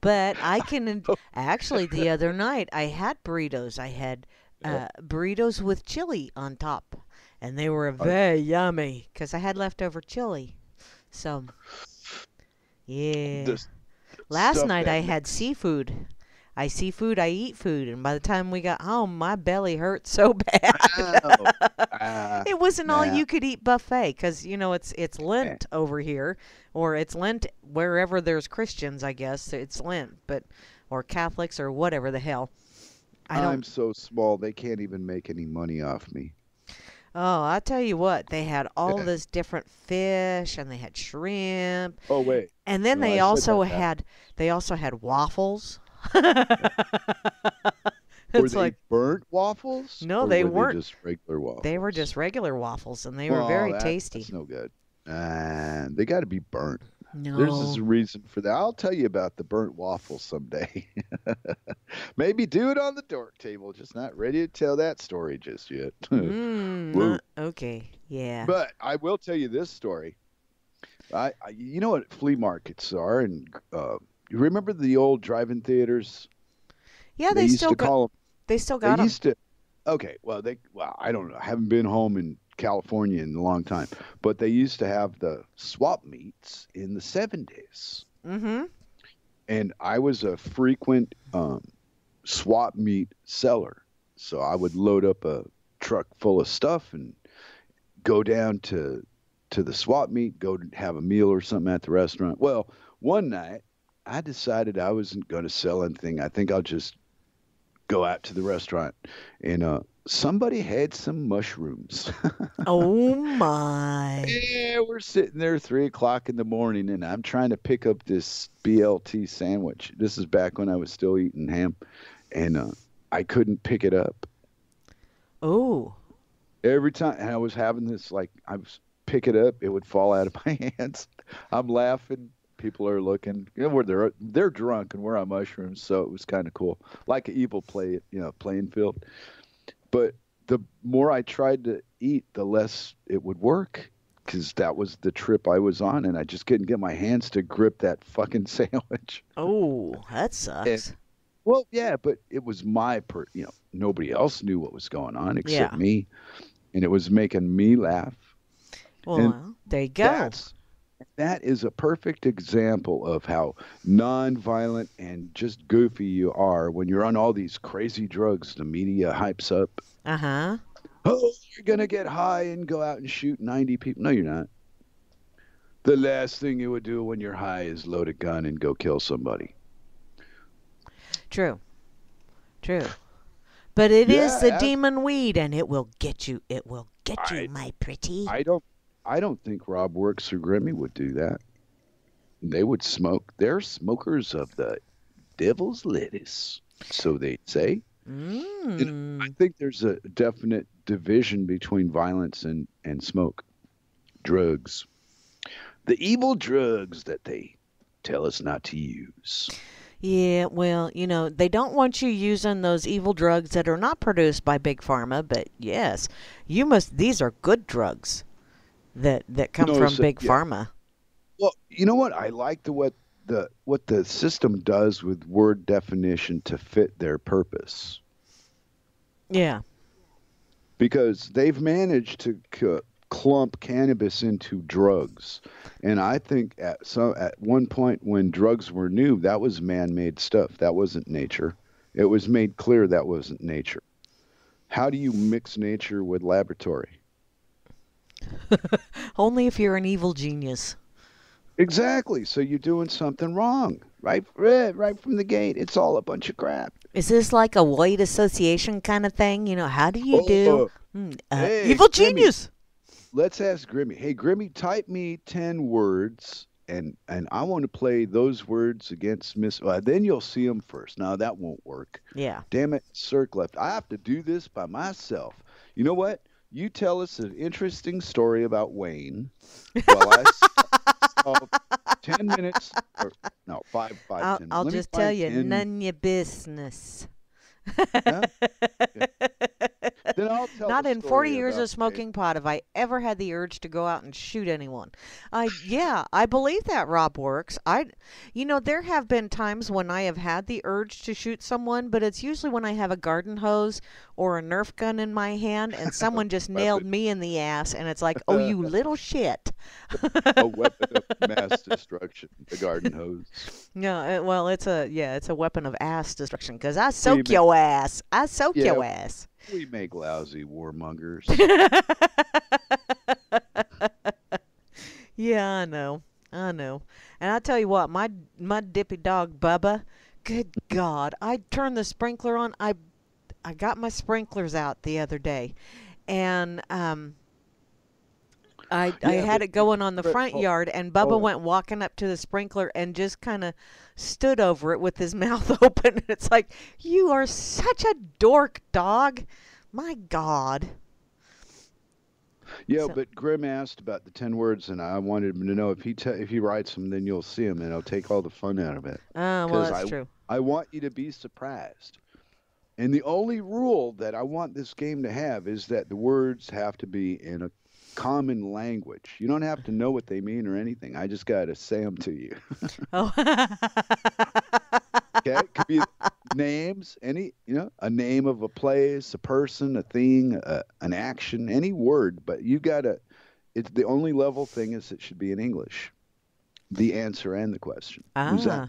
But I can actually the other night I had burritos. I had uh, burritos with chili on top, and they were very yummy because I had leftover chili. So, yeah. The Last stuff night that- I had seafood. I see food, I eat food, and by the time we got home, my belly hurt so bad. Ow. Ah, It wasn't all you could eat buffet because you know it's it's Lent over here, or it's Lent wherever there's Christians, I guess it's Lent, but or Catholics or whatever the hell. I I'm so small they can't even make any money off me. oh, I tell you what, they had all this different fish, and they had shrimp, Oh wait, and then No, they said also that had they also had waffles. were it's they like burnt waffles? No, they were weren't. just regular waffles. they were just regular waffles, and they were very that- tasty. That's no good. And they got to be burnt. No, There's a reason for that. I'll tell you about the burnt waffles someday. Maybe do it on the dork table. Just not ready to tell that story just yet. Mm, uh, okay, yeah. but I will tell you this story. I, I you know what flea markets are, and uh, you remember the old drive-in theaters? yeah, they, used still to got call them. they still They got them. used to. Okay, well they well I don't know. I haven't been home in California in a long time, but they used to have the swap meets in the '70s. Mm-hmm. and I was a frequent um, swap meet seller. So I would load up a truck full of stuff and go down to to the swap meet, go to have a meal or something at the restaurant. Well, one night I decided I wasn't going to sell anything. I think I'll just go out to the restaurant and uh, somebody had some mushrooms. Oh my. yeah, we're sitting there three o'clock in the morning, and I'm trying to pick up this BLT sandwich. This is back when I was still eating ham, and uh, I couldn't pick it up. Oh. Every time and I was having this, like I was pick it up, it would fall out of my hands. I'm laughing. People are looking. You know, where they're they're drunk and we're on mushrooms, so it was kind of cool, like an evil play, you know, playing field. But the more I tried to eat, the less it would work because that was the trip I was on, and I just couldn't get my hands to grip that fucking sandwich. Oh, that sucks. Well, yeah, but it was my per, you know, nobody else knew what was going on except Yeah. me, and it was making me laugh. Well, and there you go. That's that is a perfect example of how non-violent and just goofy you are when you're on all these crazy drugs the media hypes up. Uh huh. Oh, you're gonna get high and go out and shoot 90 people. No, you're not. The last thing you would do when you're high is load a gun and go kill somebody. True. True. But it is Yeah, the demon weed, and it will get you. It will get you, my pretty. I don't I don't think Rob Works or Grimmy would do that. They would smoke. They're smokers of the devil's lettuce, so they say. Mm. I think there's a definite division between violence and, and smoke. Drugs. The evil drugs that they tell us not to use. Yeah, well, you know, they don't want you using those evil drugs that are not produced by Big Pharma, but yes, you must these are good drugs that that come No, from Big yeah. Pharma. Well, you know what? I like the what the what the system does with word definition to fit their purpose. Yeah. because they've managed to c- clump cannabis into drugs and i think at some at one point when drugs were new that was man-made stuff that wasn't nature it was made clear that wasn't nature how do you mix nature with laboratory Only if you're an evil genius. exactly so you're doing something wrong right right, from the gate it's all a bunch of crap Is this like a white association kind of thing? You know, how do you Oh, do Hmm, uh, hey, evil Jimmy. genius? let's ask Grimmy. Hey, Grimmy, type me ten words, and and I want to play those words against Miss. Uh, then you'll see them first. Now that won't work. Yeah. Damn it, Cirque left. I have to do this by myself. You know what? You tell us an interesting story about Wayne. While I s- solve ten minutes. Or, no, five, five, I'll, ten. I'll just tell you, 10 none your business. Yeah. Then I'll tell Not in 40 years of smoking pot have I ever had the urge to go out and shoot anyone. I yeah, I believe that Rob works. I you know, there have been times when I have had the urge to shoot someone, but it's usually when I have a garden hose or a Nerf gun in my hand and someone just nailed me in the ass and it's like, "Oh, you little shit." a weapon of mass destruction, the garden hose. No, uh, well, it's a yeah, it's a weapon of ass destruction cuz I soak your ass. I soak Yeah. your ass. We make lousy warmongers. Yeah, I know. I know. And I tell you what, my my dippy dog Bubba, good God, I turned the sprinkler on. I I got my sprinklers out the other day, and um, I I had but- it going on the but front hold- yard, and Bubba on. went walking up to the sprinkler and just kind of stood over it with his mouth open. It's like, you are such a dork, dog. My God. Yeah, So- but Grim asked about the ten words, and I wanted him to know if he te- if he writes them, then you'll see them, and it'll take all the fun out of it. Uh, well, that's I- true. I want you to be surprised. And the only rule that I want this game to have is that the words have to be in a common language. You don't have to know what they mean or anything. I just got to say them to you. Oh. Okay? Could be names, any, you know, a name of a place, a person, a thing, a, an action, any word, but you got to it's the only level thing is it should be in English. The answer and the question. Who's ah.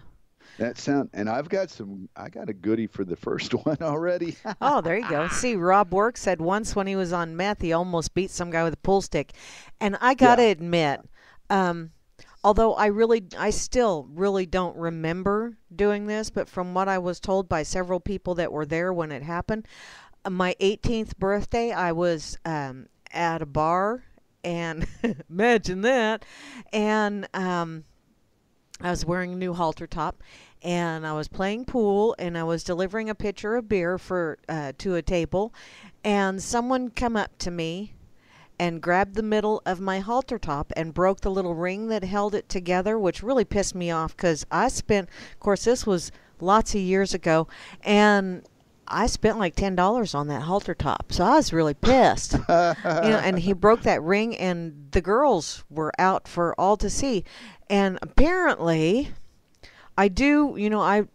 That? Sound and I've got some I got a goodie for the first one already. Oh, there you go. See, Rob Work said once when he was on meth, he almost beat some guy with a pool stick. And I got to admit, um, although I really, I still really don't remember doing this, but from what I was told by several people that were there when it happened, my 18th birthday, I was um, at a bar, and imagine that, and um, I was wearing a new halter top, and I was playing pool, and I was delivering a pitcher of beer for uh, to a table, and someone come up to me and grabbed the middle of my halter top and broke the little ring that held it together, which really pissed me off because I spent, of course, this was lots of years ago, and I spent like ten dollars on that halter top, so I was really pissed. you know, and he broke that ring, and the girls were out for all to see, and apparently, I do. You know, I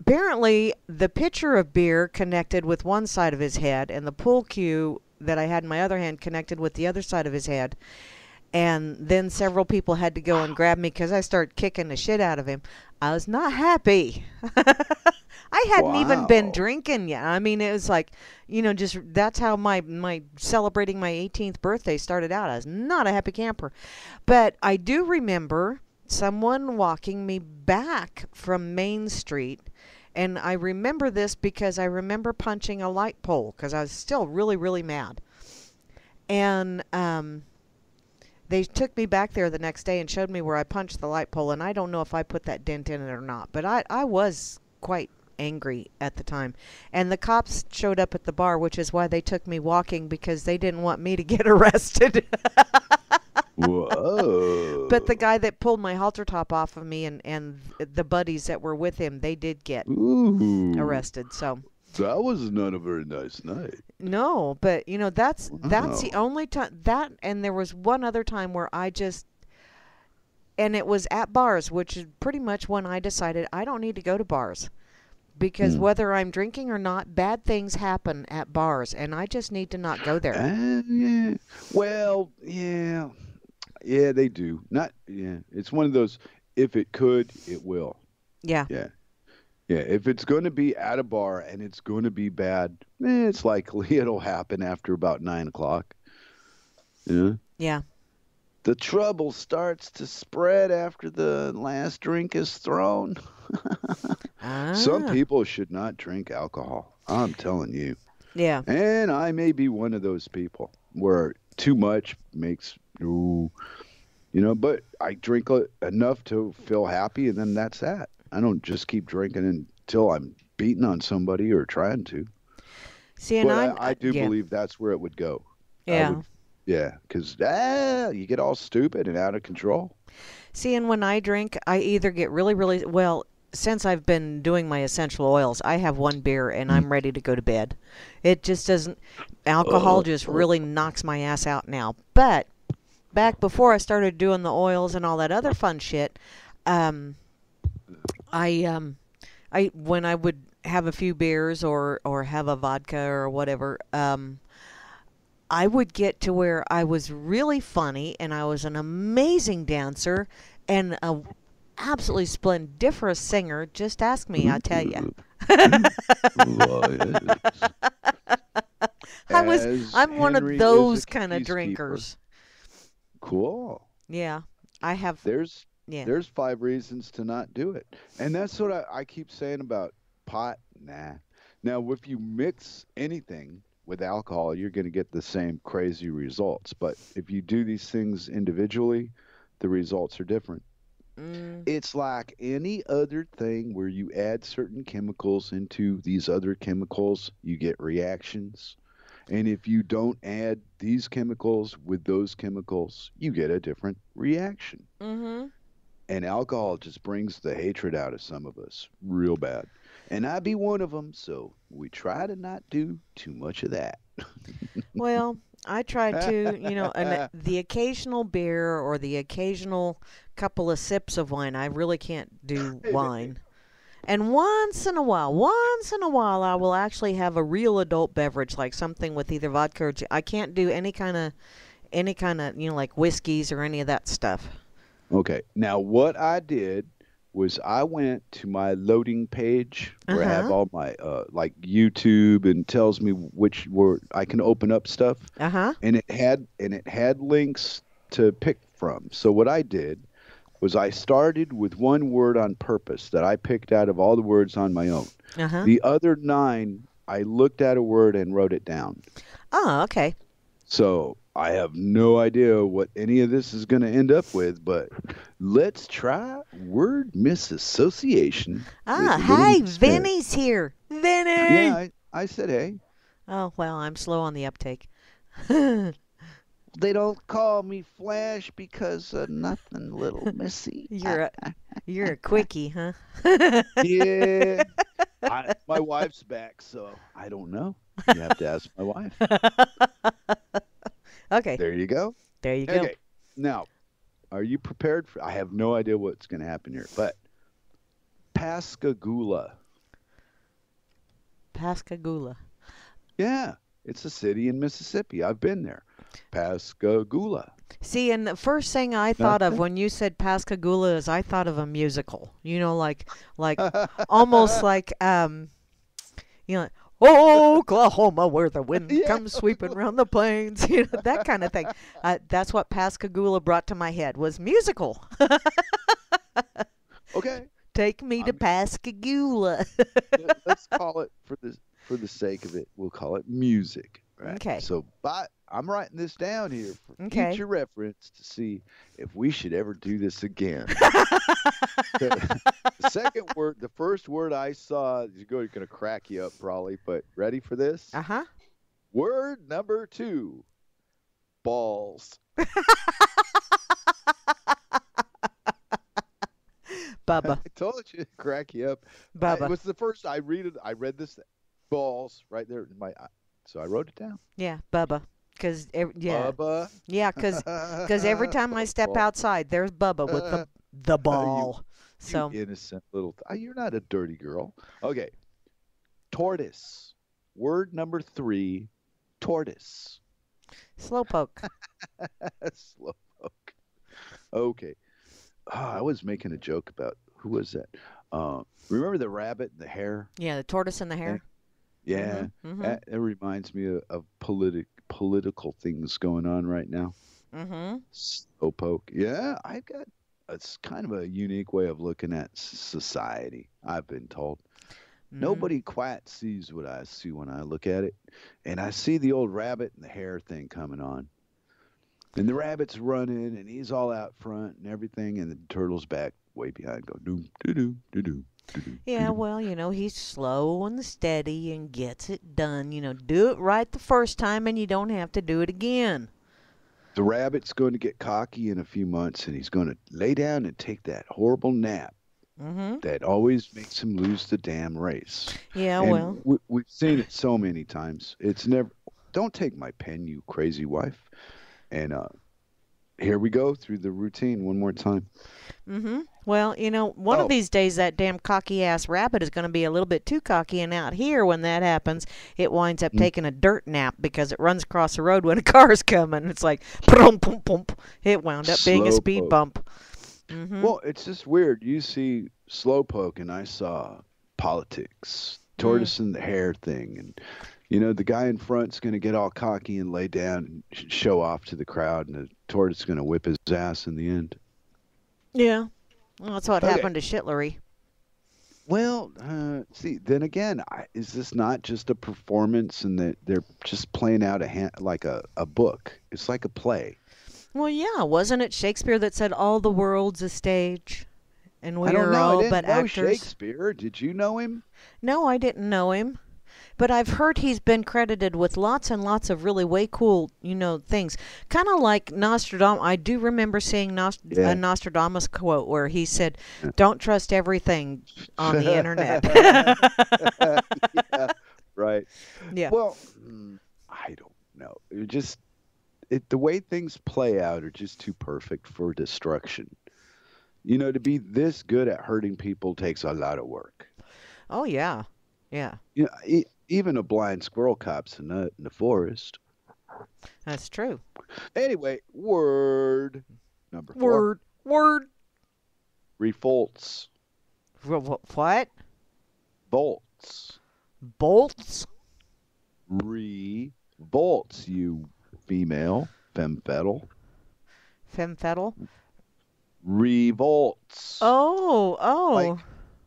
apparently the pitcher of beer connected with one side of his head, and the pool cue that I had in my other hand connected with the other side of his head. And then several people had to go and grab me because I started kicking the shit out of him. I was not happy. I hadn't even been drinking yet. I mean, it was like, you know, just that's how my my celebrating my 18th birthday started out. I was not a happy camper, but I do remember someone walking me back from Main Street, and I remember this because I remember punching a light pole because I was still really really mad, and um. They took me back there the next day and showed me where I punched the light pole, and I don't know if I put that dent in it or not, but I, I was quite angry at the time. And the cops showed up at the bar, which is why they took me walking because they didn't want me to get arrested. Whoa. but the guy that pulled my halter top off of me and, and the buddies that were with him, they did get Ooh, arrested. So That was not a very nice night. no, but you know that's that's the only time that and there was one other time where I just and it was at bars, which is pretty much when I decided I don't need to go to bars. Because Hmm. whether I'm drinking or not, bad things happen at bars, and I just need to not go there. Uh, yeah. Well, yeah. Yeah, they do. Not yeah. It's one of those if it could, it will. Yeah. Yeah. Yeah, if it's going to be at a bar and it's going to be bad, eh, it's likely it'll happen after about nine o'clock. Yeah. Yeah. The trouble starts to spread after the last drink is thrown. Some Ah, people should not drink alcohol. I'm telling you. Yeah. And I may be one of those people where too much makes ooh, you know, but I drink enough to feel happy and then that's that. I don't just keep drinking until I'm beating on somebody or trying to. See, and I, I do yeah. believe that's where it would go. Yeah. would- Yeah, because ah, you get all stupid and out of control. See, and when I drink, I either get really, really well. Since I've been doing my essential oils, I have one beer and I'm ready to go to bed. It just doesn't. Alcohol just really knocks my ass out now. But back before I started doing the oils and all that other fun shit, um, I um, I when I would have a few beers or or have a vodka or whatever, um, I would get to where I was really funny and I was an amazing dancer and a absolutely splendiferous singer. Just ask me, I tell you. I was I'm one of those kind of peacekeeper. drinkers. Cool. Yeah. I have There's yeah. there's five reasons to not do it. And that's what I, I keep saying about pot. Nah. Now, if you mix anything with alcohol, you're going to get the same crazy results. But if you do these things individually, the results are different. Mm, It's like any other thing where you add certain chemicals into these other chemicals, you get reactions. And if you don't add these chemicals with those chemicals, you get a different reaction. mhm. And alcohol just brings the hatred out of some of us real bad. And I be one of them, so we try to not do too much of that. Well, I try to, you know, and the occasional beer or the occasional couple of sips of wine. I really can't do wine. And once in a while, once in a while, I will actually have a real adult beverage, like something with either vodka or. I can't do any kind of, any kind of, you know, like whiskeys or any of that stuff. Okay. Now, what I did was I went to my loading page where I have Uh-huh. all my uh, like YouTube and tells me which word I can open up stuff, Uh huh. and it had and it had links to pick from. So what I did was I started with one word on purpose that I picked out of all the words on my own. Uh huh. The other nine I looked at a word and wrote it down. Oh, okay. So I have no idea what any of this is going to end up with, but let's try word misassociation. Ah, hey. Vinny's here. Vinny. Yeah, I, I said, hey. Oh well, I'm slow on the uptake. They don't call me Flash because of nothing, little missy. You're a you're a quickie, huh? yeah. I, my wife's back, so I don't know. You have to ask my wife. okay, There you go. there you go. Okay. Now, are you prepared for? I have no idea what's going to happen here, but Pascagoula. Pascagoula. Yeah, it's a city in Mississippi. I've been there. Pascagoula. See, and the first thing I thought of when you said Pascagoula is I thought of a musical. You know, like like almost like um, you know, Oklahoma, where the wind Yeah. comes sweeping round the plains. You know that kind of thing. Uh, that's what Pascagoula brought to my head was musical. Okay. Take me to I'm- Pascagoula. let- Let's call it for the for the sake of it. We'll call it music. Right? Okay. So, but I'm writing this down here for Okay. future reference to see if we should ever do this again. the second word, the first word I saw is going to crack you up probably, but ready for this? uh huh. Word number two, balls. Bubba. I told you, crack you up. I- Bubba. it was the first I read it. I read this balls right there in my. So I wrote it down. Yeah, Bubba. Cause yeah, Bubba. yeah, cause 'cause every time I step outside, there's Bubba with the the ball. You So innocent little. Th- you're not a dirty girl. Okay. Tortoise. Word number three. Tortoise. slowpoke. Slowpoke. Okay. Ah, I was making a joke about who was that? Uh, remember the rabbit and the hare? Yeah, the tortoise and the hare. Yeah. Mm-hmm. That, that reminds me of, of politic political things going on right now. Mm-hmm. Slowpoke. Yeah, I've got. It's kind of a unique way of looking at society. I've been told. Mm-hmm. Nobody quite sees what I see when I look at it. And I see the old rabbit and the hare thing coming on. And the rabbit's running and he's all out front and everything. And the turtle's back way behind, go doo doo doo doo doo. Yeah, well, you know, he's slow and steady and gets it done. You know, do it right the first time and you don't have to do it again. The rabbit's going to get cocky in a few months and he's going to lay down and take that horrible nap Mm-hmm. that always makes him lose the damn race. Yeah, And well, we, we've seen it so many times. It's never. Don't take my pen, you crazy wife. And uh, here we go through the routine one more time. mm-hmm. Well, you know, one Oh. of these days that damn cocky ass rabbit is going to be a little bit too cocky, and out here when that happens, it winds up Mm. taking a dirt nap because it runs across the road when a car's coming. It's like, boom, boom, boom. It wound up being a speed Slowpoke. bump. Mm-hmm. Well, it's just weird. You see Slowpoke, and I saw politics, Mm. tortoise and the hare thing, and you know the guy in front's going to get all cocky and lay down and show off to the crowd, and the tortoise is going to whip his ass in the end. yeah, well, that's what Okay. happened to Shitlery. Well, uh, see, then again, I, is this not just a performance, and that they're just playing out a hand, like a, a book? It's like a play. Well, yeah, wasn't it Shakespeare that said all the world's a stage, and we are all but actors? Shakespeare. Did you know him? No, I didn't know him. But I've heard he's been credited with lots and lots of really way cool, you know, things. Kind of like Nostradamus. I do remember seeing Nost- Yeah. a Nostradamus quote where he said, "Don't trust everything on the internet." yeah, right. yeah. Well, I don't know. It just it, the way things play out are just too perfect for destruction. You know, to be this good at hurting people takes a lot of work. Oh yeah. Yeah. You know, e- even a blind squirrel cops a nut in the forest. That's true. Anyway, word number four. Word. Word. Revolts. Wh- wh- What? Bolts. Bolts? Revolts, you female. Femme fatale? Revolts. Oh, oh. Like-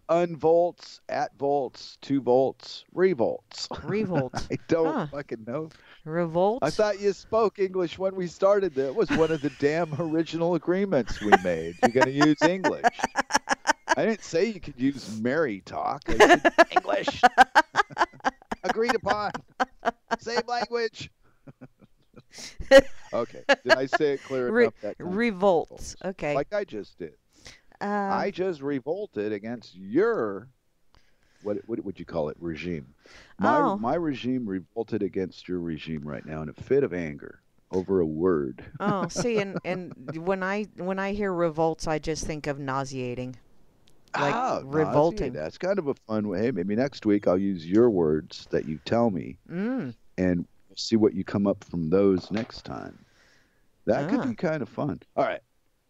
unvolts, at volts, two volts, revolts. Revolt. I don't Huh. fucking know. Revolt. I thought you spoke English when we started. That was one of the damn original agreements we made. You're going to use English. I didn't say you could use Mary talk. English. Agreed upon. Same language. okay. Did I say it clear Re- enough that? Revolts. Okay. Like I just did. Uh, I just revolted against your what what would you call it regime? My Oh. my regime revolted against your regime right now in a fit of anger over a word. oh, see, and and when I when I hear revolts, I just think of nauseating. Like Ah, revolting. That's kind of a fun way. Maybe next week I'll use your words that you tell me Mm. and see what you come up from those next time. That Ah. could be kind of fun. All right.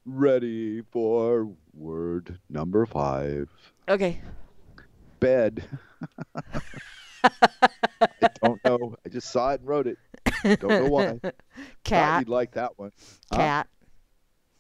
Ready for word number 5. Okay. bed. I don't know. I just saw it and wrote it. Don't know why. Thought Cat. you'd like that one. Huh? Cat.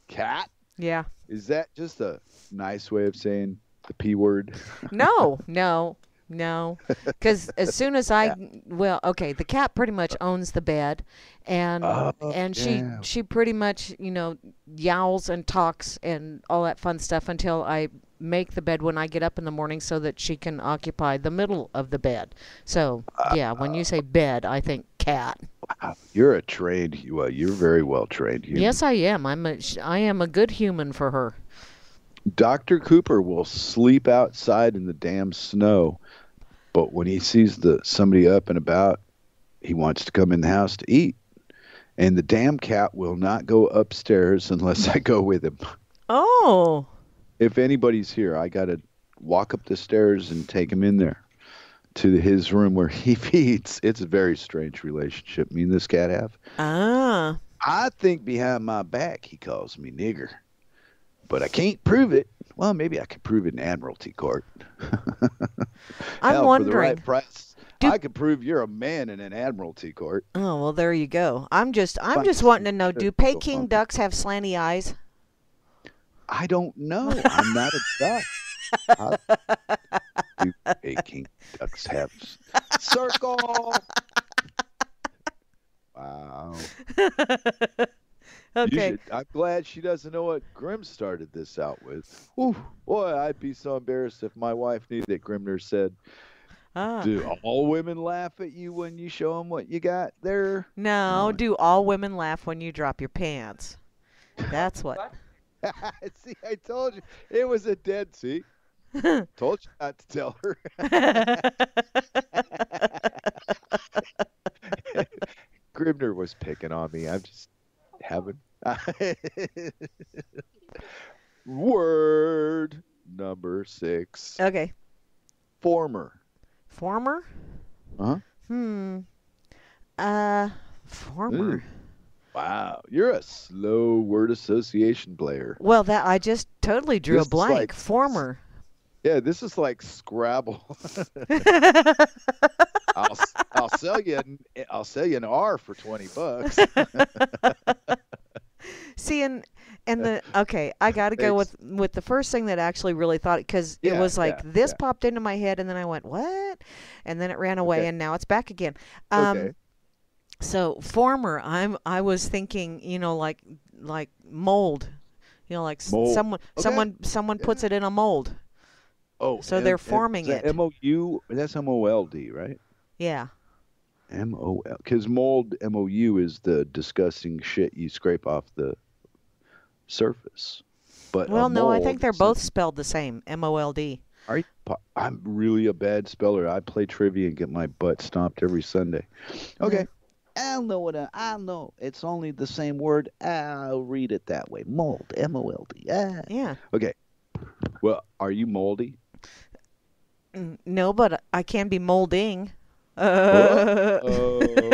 Cat? Yeah. Is that just a nice way of saying the p word? No, no, no. Because as soon as I, well, okay, the cat pretty much owns the bed, and Oh, and she yeah. she pretty much you know yowls and talks and all that fun stuff until I make the bed when I get up in the morning so that she can occupy the middle of the bed. So yeah, when you say bed, I think cat. Wow, You're a trained. You uh, you're very well trained. Human. Yes, I am. I'm a I am a good human for her. Dr. Cooper will sleep outside in the damn snow, but when he sees the somebody up and about, he wants to come in the house to eat. And the damn cat will not go upstairs unless I go with him. Oh, if anybody's here, I got to walk up the stairs and take him in there to his room where he feeds. It's a very strange relationship me and this cat have. ah, I think behind my back he calls me nigger, but I can't prove it. Well, maybe I could prove it in Admiralty Court. I'm Hell, For the wondering. right price, Do- I could prove you're a man in an Admiralty Court. Oh well, there you go. I'm just I'm Fun. just wanting to know: Do Peking ducks have slanty eyes? I don't know. I'm not a duck. I, do Peking ducks have circle? Wow. You okay. should- I'm glad she doesn't know what Grim started this out with. Whew, boy, I'd be so embarrassed if my wife knew that Grimner said, Ah. "Do all women laugh at you when you show them what you got there?" No, No. do all women laugh when you drop your pants? That's what. see, I told you it was a dead. See, told you not to tell her. Grimner was picking on me. I'm just having. Word number six. okay. Former. Former? Uh-huh. Hmm. Uh, former. Ooh. Wow, you're a slow word association player. Well, that I just totally drew This a blank. like- former. Yeah, this is like Scrabble. I'll I'll sell you an, I'll sell you an R for twenty bucks. See, and and the okay, I got to go with with the first thing that actually really thought because it was like yeah, this yeah. popped into my head, and then I went what, and then it ran away, Okay. and now it's back again. Um, okay. So former, I'm I was thinking, you know, like like mold, you know, like Mold. someone Okay. someone someone puts it in a mold. Oh, so they're forming it. M O U. That's M O L D, right? Yeah. M O L. Because mold M O U is the disgusting shit you scrape off the surface. But Well, no, I think they're both spelled the same. M O L D. Right. I'm really a bad speller. I play trivia and get my butt stomped every Sunday. Okay. I'll know what I, know. It's only the same word. I'll read it that way. Mold. M O L D. Ah. Yeah. Okay. Well, are you moldy? No, but I can be molding. Uh, Oh.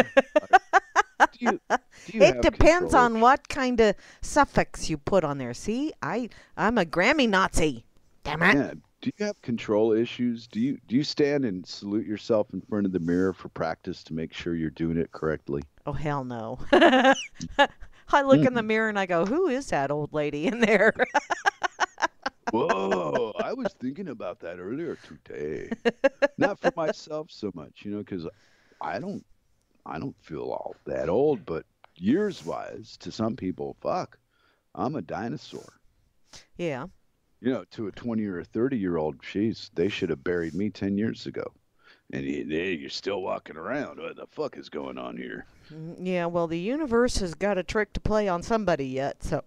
do you, do you it depends control? on what kind of suffix you put on there. See, I I'm a Grammy Nazi. Damn it. Yeah. Do you have control issues? Do you do you stand and salute yourself in front of the mirror for practice to make sure you're doing it correctly? Oh hell no. I look in the Mm. mirror and I go, "Who is that old lady in there?" Whoa, I was thinking about that earlier today. Not for myself so much, you know, because I don't, I don't feel all that old, but years wise, to some people, fuck, I'm a dinosaur. Yeah. You know, to a 20 or a 30 year old, she's they should have buried me 10 years ago. And you're still walking around. What the fuck is going on here? Mm, Yeah, well, the universe has got a trick to play on somebody yet, so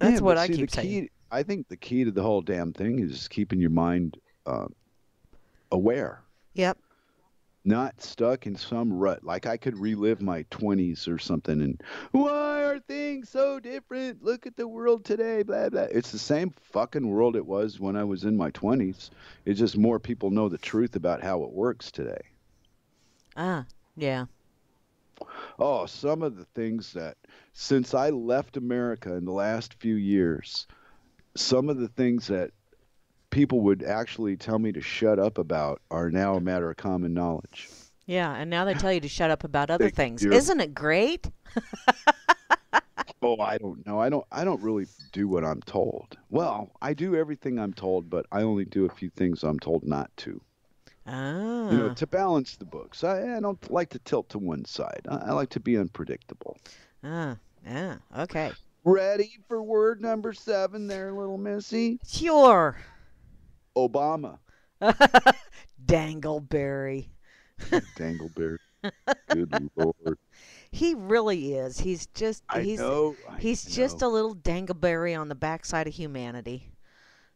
that's Yeah, what I see, keep the saying. I think the key to the whole damn thing is keeping your mind uh, aware. Yep. not stuck in some rut. Like I could relive my 20s or something and why are things so different? Look at the world today, blah, blah. It's the same fucking world it was when I was in my 20s. It's just more people know the truth about how it works today. Ah, yeah. Oh, some of the things that since I left America in the last few years, some of the things that people would actually tell me to shut up about are now a matter of common knowledge. Yeah, and now they tell you to shut up about other things. Isn't it great? Oh, I don't know. I don't. I don't really do what I'm told. Well, I do everything I'm told, but I only do a few things I'm told not to. Ah. You know, to balance the books. I, I don't like to tilt to one side. I, I like to be unpredictable. ah. yeah, Okay. Ready for word number seven, there, little Missy? Sure. Obama. Dangleberry. Dangleberry. Good lord. He really is. He's just I he's know. He's just a little dangleberry on the backside of humanity.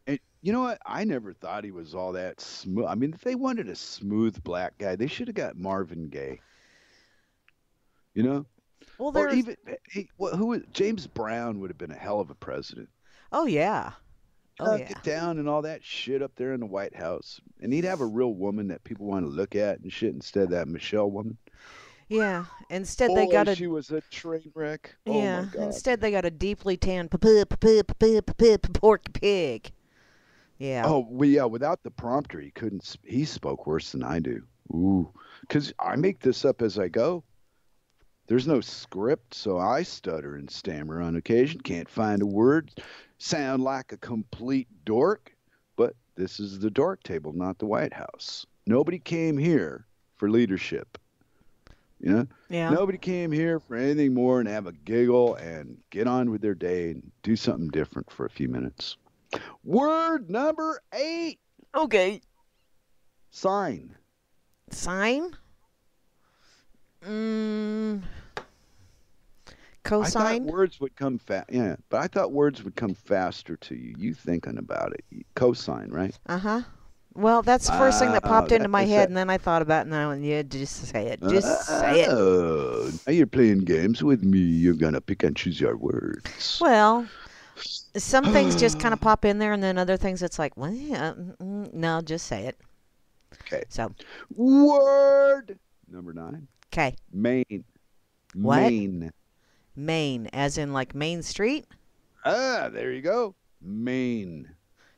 And you know what? I never thought he was all that smooth. I mean, if they wanted a smooth black guy, they should have got Marvin Gaye. You know? Well, Or there's even eh, hey, wh- who James Brown would have been a hell of a president. oh yeah, oh yeah. it down and all that shit up there in the White House, and he'd have a real woman that people want to look at and shit instead of that Michelle woman. Yeah. Instead, they got a she was a train wreck. Oh yeah. my god. Instead, they got a deeply tanned pork pig. Yeah. Oh, well, yeah. Without the prompter, he couldn't. He spoke worse than I do. Ooh, because I make this up as I go. There's no script, so I stutter and stammer on occasion. Can't find a word. Sound like a complete dork. But this is the dork table, not the White House. Nobody came here for leadership. You know, yeah. nobody came here for anything more than have a giggle and get on with their day and do something different for a few minutes. Word number eight. Okay. Sign. Sign. Mm. I Cosine. thought words would come fast. Yeah, but I thought words would come faster to you. You thinking about it. Cosine, right? Uh huh. Well, that's the first thing that popped into that my head, it. and then I thought about it, and I went, "Yeah, just say it. Just say it." Oh, now you're playing games with me. You're gonna pick and choose your words. Well, some things just kind of pop in there, and then other things it's like, well, yeah, mm, mm, no, just say it. Okay. So, Word number nine. Okay, Maine. What? Maine. Main, as in like Main Street, Ah, there you go. Maine.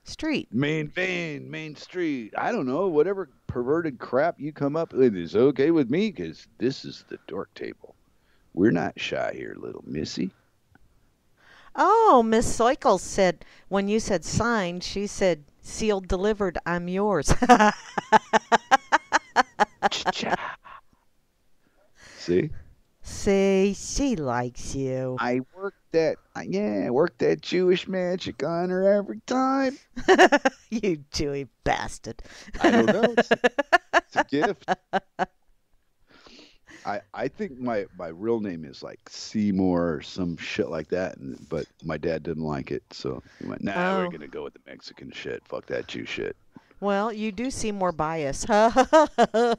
Street. Main vein, Main Street. I don't know. Whatever perverted crap you come up with is okay with me because this is the dork table. We're not shy here, little missy. Oh, Miss Cycles said when you said signed, she said sealed, delivered. I'm yours. See, See, she likes you. I worked that. Yeah, I worked that Jewish magic on her every time. you Jewy bastard. I don't know. It's, it's a gift. I I think my my real name is like Seymour or some shit like that, and, but my dad didn't like it, so he went, "Nah, Oh. we're gonna go with the Mexican shit. Fuck that Jew shit." Well, you do seem more biased. okay.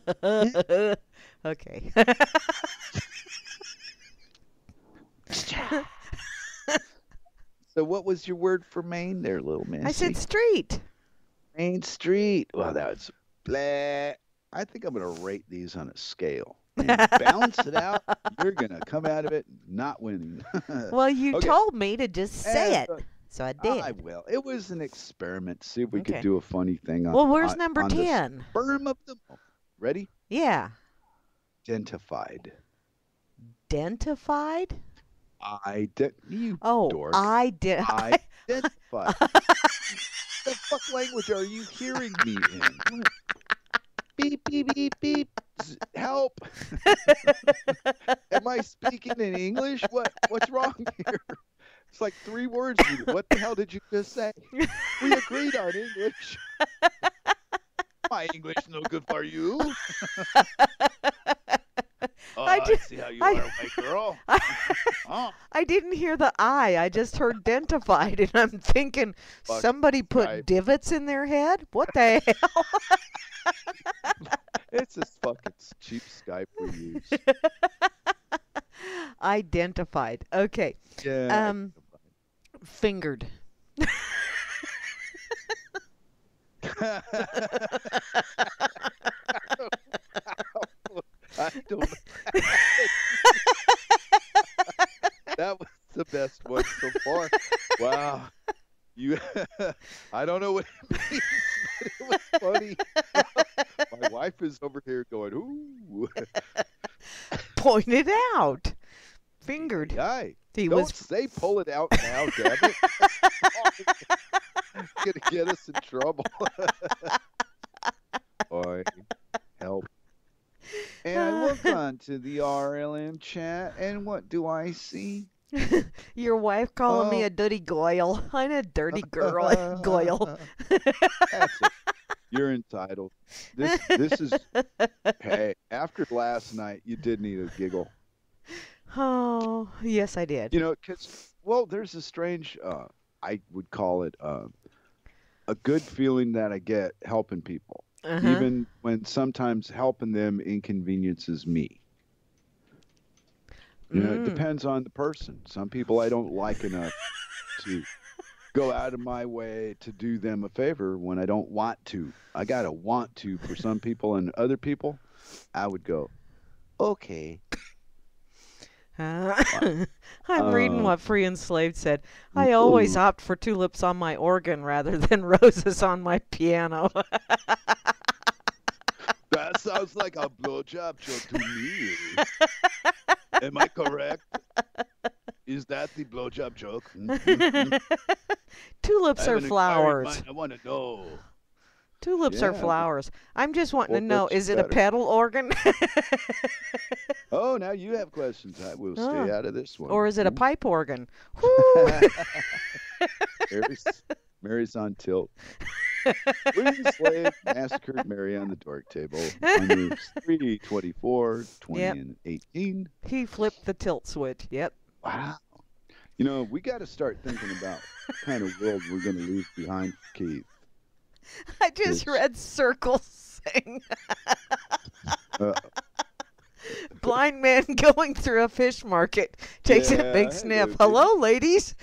So what was your word for Maine there, little man? I said street. Main Street. Well, that's blah. I think I'm gonna rate these on a scale. And balance it out. You're gonna come out of it not winning. Well, you Okay. told me to just say And, it, uh, so I did. I will. It was an experiment. See if we Okay. could do a funny thing on. well, where's on- number on 10? Sperm of the. Ready? Yeah. Identified. Identified? I did. You Oh, dork. I did. Identified. the fuck language are you hearing me in? Beep beep beep beep. Help! Am I speaking in English? What what's wrong here? It's like three words. What the hell did you just say? We agreed on English. My English no good for you. Oh, I I, did- see how you I- are, white girl. Oh, I didn't hear the I. I just heard dentified, and I'm thinking Fuck somebody put Skype. divots in their head. What the hell? it's this fucking cheap Skype we use. Identified. Okay. Yeah. Um, fingered. I don't. that was the best one so far. Wow. You, I don't know what it means, but it was funny. My wife is over here going, "Ooh, Point it out. Fingered. yay!" He Don't was say pull it out now, damn it. It's gonna get us in trouble. Boy, help. And I look onto the RLM chat, and what do I see? your wife calling me Oh. a dirty goyle. I'm a dirty girl. goyle. That's it. You're entitled. This this is hey, after last night you did need a giggle. Oh, yes, I did. You know, cuz well, there's a strange uh I would call it uh, a good feeling that I get helping people. Uh-huh. even when sometimes helping them inconveniences me. You know, it Mm. depends on the person. Some people I don't like enough to go out of my way to do them a favor when I don't want to. I gotta want to for some people, and other people, I would go, okay. Uh, I'm reading Uh, what Free Enslaved said. I always ooh. opt for tulips on my organ rather than roses on my piano. That sounds like a blowjob joke to me. Am I correct? Is that the blowjob joke? Mhm. Tulips I are have an inquiring flowers. I want to know. Tulips are flowers. I'm just wanting Well, to know, is it a pedal organ? Oh, now you have questions. I will stay Ah. out of this one. or is it a Hmm? pipe organ? Mary's, Mary's on tilt. William Slave massacred Mary on the dork table on moves 3, 24, 20, Yep. and 18. he flipped the tilt switch. Yep. Wow. You know, we got to start thinking about what kind of world we're going to leave behind for Keith. I just read Circles sing. Uh, Blind man going through a fish market takes a big sniff. Hello, ladies.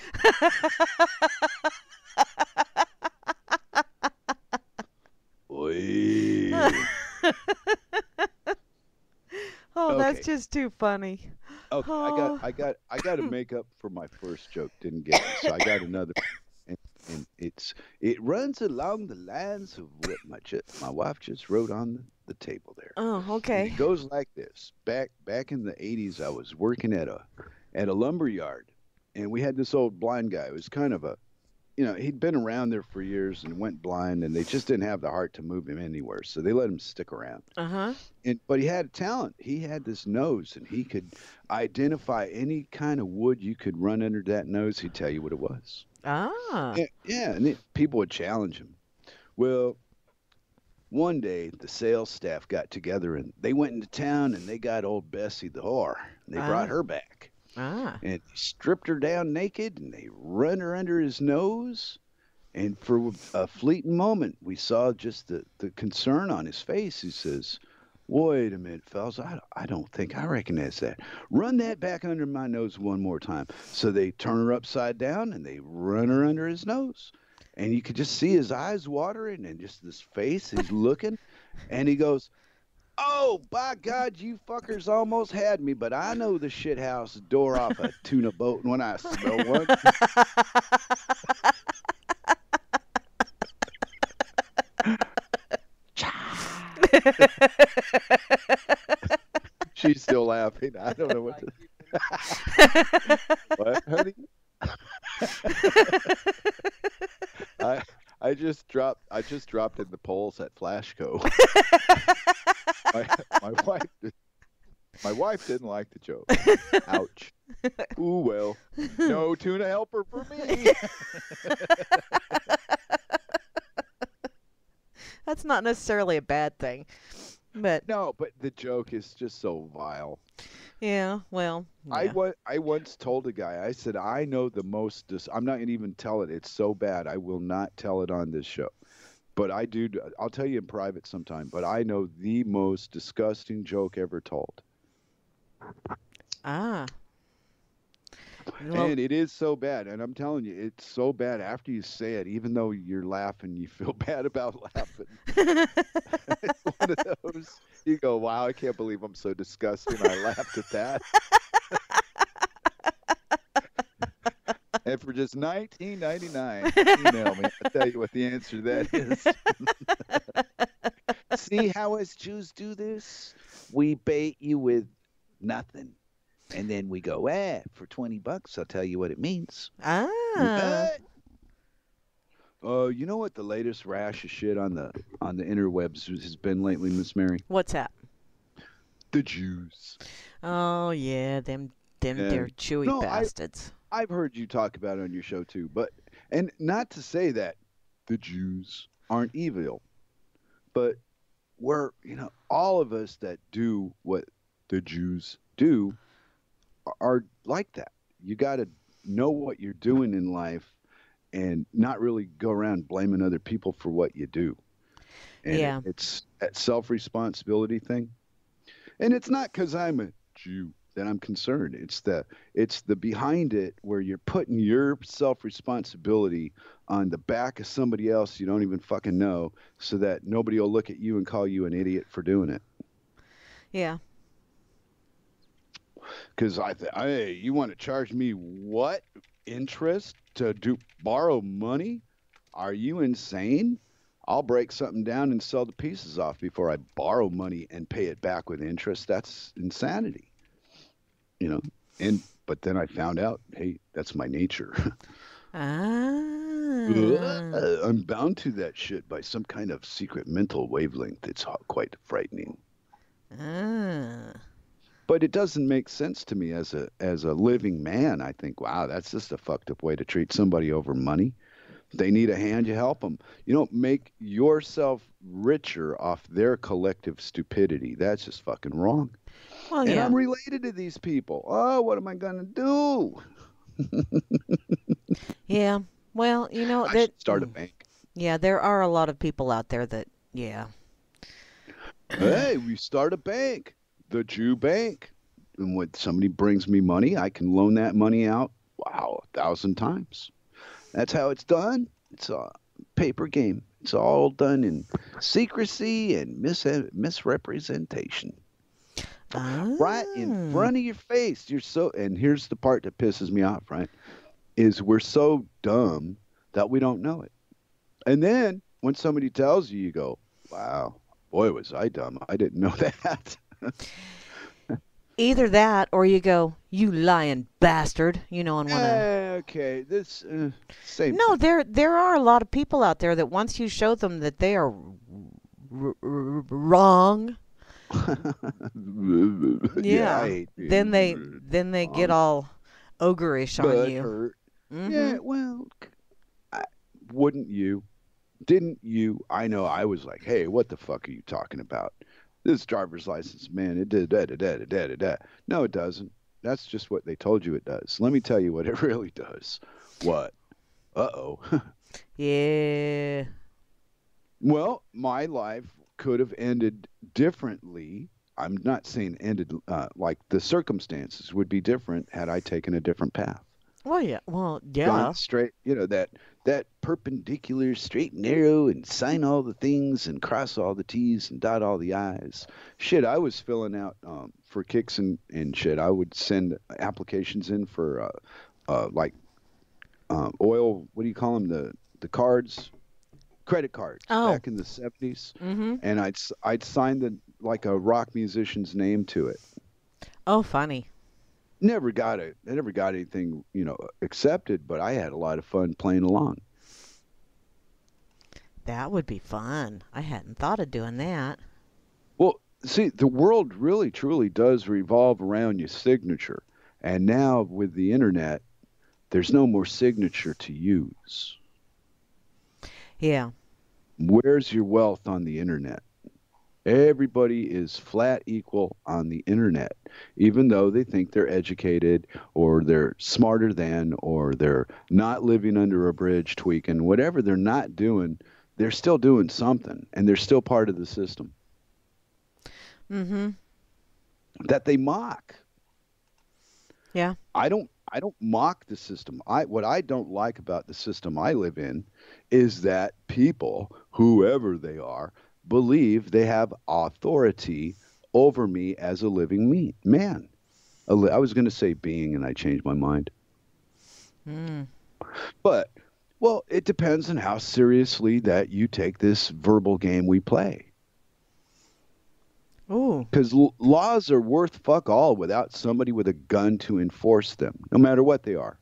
Oh, that's just too funny. Okay, I Oh. got, I got, I got to make up for my first joke. Didn't get it, so I got another. And, and it's, it runs along the lines of what my, ju- my wife just wrote on the, the table there. Oh, And okay. It goes like this. Back, back in the '80s, I was working at a, at a lumber yard, and we had this old blind guy. It was kind of a, you know, he'd been around there for years and went blind, and they just didn't have the heart to move him anywhere, so they let him stick around Uh huh. and but he had a talent. He had this nose, and he could identify any kind of wood you could run under that nose. He'd tell you what it was. Ah. Yeah, yeah, and it, people would challenge him. Well, one day the sales staff got together and they went into town and they got old Bessie the whore. And they Ah. brought her back Ah. and stripped her down naked and they run her under his nose. And for a fleeting moment, we saw just the, the concern on his face. He says, Wait a minute, fellas. I, I don't think I recognize that. Run that back under my nose one more time. So they turn her upside down and they run her under his nose. And you could just see his eyes watering and just this face. He's looking and he goes, Oh, by God, you fuckers almost had me, but I know the shithouse door off a tuna boat when I smell one. Still laughing. I don't know what to. what, honey? I I just dropped. I just dropped in the polls at Flashco. my, my wife. did- My wife didn't like the joke. Ouch. Ooh well. No tuna helper for me. That's not necessarily a bad thing. But No, but the joke is just so vile. yeah, well, I yeah. wa- I once told a guy. I said I know the most. Dis- I'm not gonna even tell it. It's so bad. I will not tell it on this show. But I do. I'll tell you in private sometime. But I know the most disgusting joke ever told. ah. Well, and it is so bad. And I'm telling you, it's so bad after you say it, even though you're laughing, you feel bad about laughing. it's one of those. You go, wow, I can't believe I'm so disgusting. I laughed at that. and for just 19.99, email me. I'll tell you what the answer to that is. See how us Jews do this? We bait you with nothing. And then we go, eh, for 20 bucks, I'll tell you what it means. ah. Oh, you know what the latest rash of shit on the on the interwebs has been lately, Miss Mary? What's that? The Jews. Oh yeah, them them Yeah. they're chewy No, I- bastards. I've heard you talk about it on your show too, but and not to say that the Jews aren't evil, but we're you know all of us that do what the Jews do are like that. You got to know what you're doing in life and not really go around blaming other people for what you do. And Yeah. it's that self responsibility thing. And it's not because I'm a Jew that I'm concerned. It's the it's the behind it where you're putting your self responsibility on the back of somebody else you don't even fucking know so that nobody will look at you and call you an idiot for doing it. Yeah. Because I think, hey, you want to charge me what interest to do borrow money? Are you insane? I'll break something down and sell the pieces off before I borrow money and pay it back with interest. That's insanity. You know, and but then I found out, hey, that's my nature. Ah. I'm bound to that shit by some kind of secret mental wavelength. It's quite frightening. ah. But it doesn't make sense to me as a as a living man. I think, wow, that's just a fucked up way to treat somebody over money. They need a hand, you help them. You don't make yourself richer off their collective stupidity. That's just fucking wrong. Well, and yeah. I'm related to these people. Oh, what am I gonna do? Yeah. Well, you know I that. should start a bank. Yeah, there are a lot of people out there that. Yeah. hey, we start a bank, the Jew Bank. And when somebody brings me money, I can loan that money out. Wow, a thousand times. That's how it's done. It's a paper game. It's all done in secrecy and mis- misrepresentation. Right in Ah. front of your face. You're so, and here's the part that pisses me off, right? Is we're so dumb that we don't know it. And then when somebody tells you, you go, wow, boy, was I dumb. I didn't know that. Either that, or you go, "You lying bastard," you know, and want to. Eh, okay, this uh, same. No, there there are a lot of people out there that once you show them that they are wrong, thing. Yeah, then they then they get all ogreish on butt you. hurt. Mhm. Yeah, well, I, wouldn't you? Didn't you? I know. I was like, hey, what the fuck are you talking about? This driver's license, man, it did da da da da da da da. No, it doesn't. That's just what they told you it does. Let me tell you what it really does. What? Uh oh. Yeah. Well, my life could have ended differently. I'm not saying ended uh, like the circumstances would be different had I taken a different path. Well, yeah. Well, yeah. Gone straight, you know, that that perpendicular, straight and narrow, and sign all the things and cross all the T's and dot all the I's. Shit, I was filling out um, for kicks and, and shit. I would send applications in for uh, uh, like uh, oil. What do you call them? The the cards, credit cards. Oh. Back in the seventies, Mm-hmm. and I'd I'd sign the like a rock musician's name to it. Oh, funny. Never got it. I never got anything, you know, accepted. But I had a lot of fun playing along. That would be fun. I hadn't thought of doing that. Well, see, the world really truly does revolve around your signature. And now with the internet, there's no more signature to use. Yeah. Where's your wealth on the internet? Everybody is flat equal on the internet, even though they think they're educated or they're smarter than or they're not living under a bridge tweaking. Whatever they're not doing, they're still doing something and they're still part of the system Mm-hmm. that they mock. Yeah. I don't I don't mock the system. I what I don't like about the system I live in is that people, whoever they are, believe they have authority over me as a living me, man. I was going to say being and I changed my mind. Mm. But well, it depends on how seriously that you take this verbal game we play. Because l- laws are worth fuck all without somebody with a gun to enforce them, no matter what they are.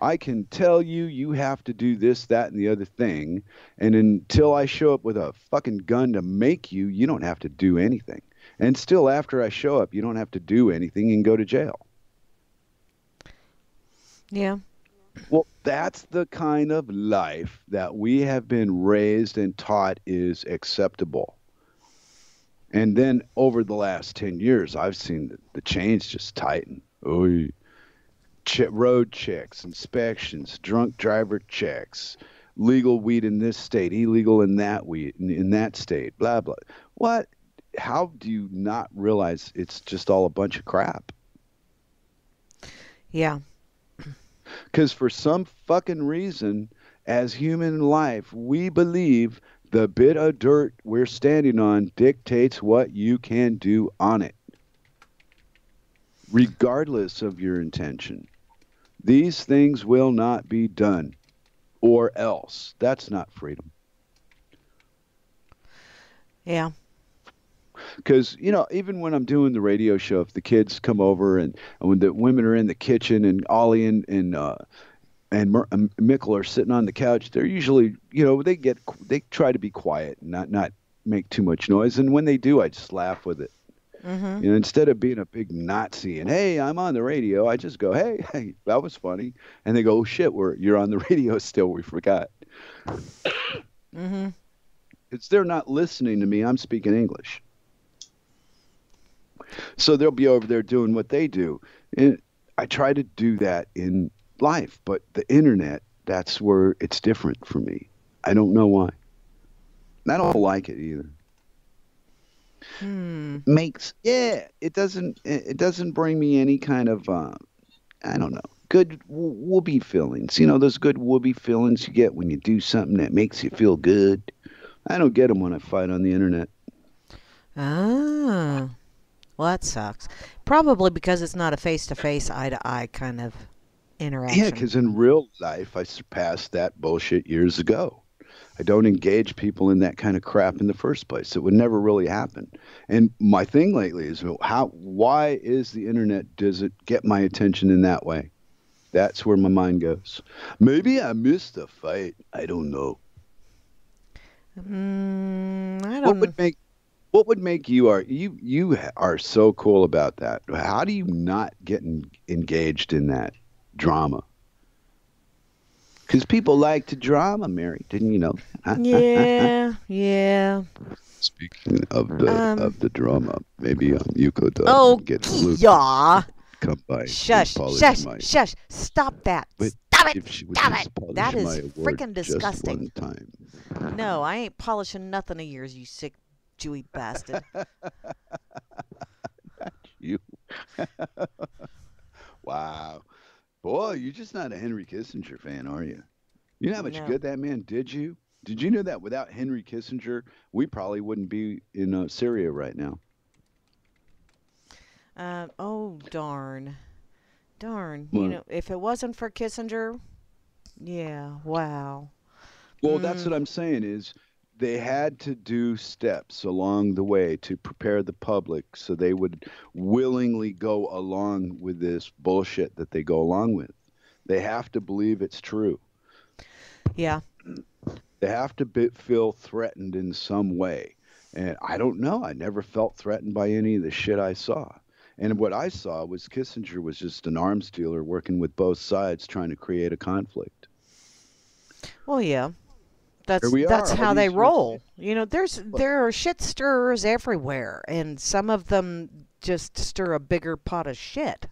I can tell you you have to do this, that, and the other thing, and until I show up with a fucking gun to make you, you don't have to do anything. And still, after I show up, you don't have to do anything and go to jail. Yeah. Well, that's the kind of life that we have been raised and taught is acceptable. And then over the last 10 years, I've seen the, the chains just tighten. Oh, ch- road checks, inspections, drunk driver checks, legal weed in this state, illegal in that weed in, in that state, blah, blah. What? How do you not realize it's just all a bunch of crap? Yeah. Because for some fucking reason, as human life, we believe the bit of dirt we're standing on dictates what you can do on it, regardless of your intention. These things will not be done, or else. That's not freedom. Yeah. because you know even when i'm doing the radio show if the kids come over and, and when the women are in the kitchen and ollie and and uh and Mer- um, Mickle are sitting on the couch they're usually you know they get they try to be quiet and not not make too much noise and when they do i just laugh with it Mm-hmm. you know instead of being a big nazi and hey i'm on the radio i just go hey, hey that was funny and they go oh shit we're you're on the radio still we forgot Mm-hmm. it's they're not listening to me. I'm speaking English. So they'll be over there doing what they do. And I try to do that in life, but the internet, that's where it's different for me. I don't know why. I don't like it either. Hmm. Makes yeah, it doesn't it doesn't bring me any kind of uh, I don't know good whoopee feelings. You know those good whoopee feelings you get when you do something that makes you feel good. I don't get them when I fight on the internet. Ah. Well, that sucks. Probably because it's not a face-to-face, eye-to-eye kind of interaction. Yeah, because in real life, I surpassed that bullshit years ago. I don't engage people in that kind of crap in the first place. It would never really happen. And my thing lately is how why is the internet does it get my attention in that way? That's where my mind goes. Maybe I missed a fight. I don't know. Mm, I What don't. would make what would make you are you you are so cool about that. How do you not get en- engaged in that drama? Because people like to drama, Mary. Didn't you know? yeah, yeah. Speaking of the Um, of the drama, maybe um, you could uh, Oh, get Luke yeah. come by. Shush, shush, my, shush. Stop that. But Stop it. If she would Stop it. That is my award frickin' just disgusting. one time. No, I ain't polishing nothing of yours, you sick Jewy bastard. You. wow. Boy, you're just not a Henry Kissinger fan, are you? You know how much No. good that man did you? Did you know that without Henry Kissinger, we probably wouldn't be in uh, Syria right now? Um, oh darn, darn. You know, if it wasn't for Kissinger, yeah, wow. Well, that's Mm. what I'm saying is they had to do steps along the way to prepare the public so they would willingly go along with this bullshit that they go along with. They have to believe it's true. Yeah, They have to be, feel threatened in some way. And I don't know. I never felt threatened by any of the shit I saw. And what I saw was Kissinger was just an arms dealer working with both sides trying to create a conflict. Well, yeah. That's that's how they roll. You know, there's there are shit stirrers everywhere, and some of them just stir a bigger pot of shit.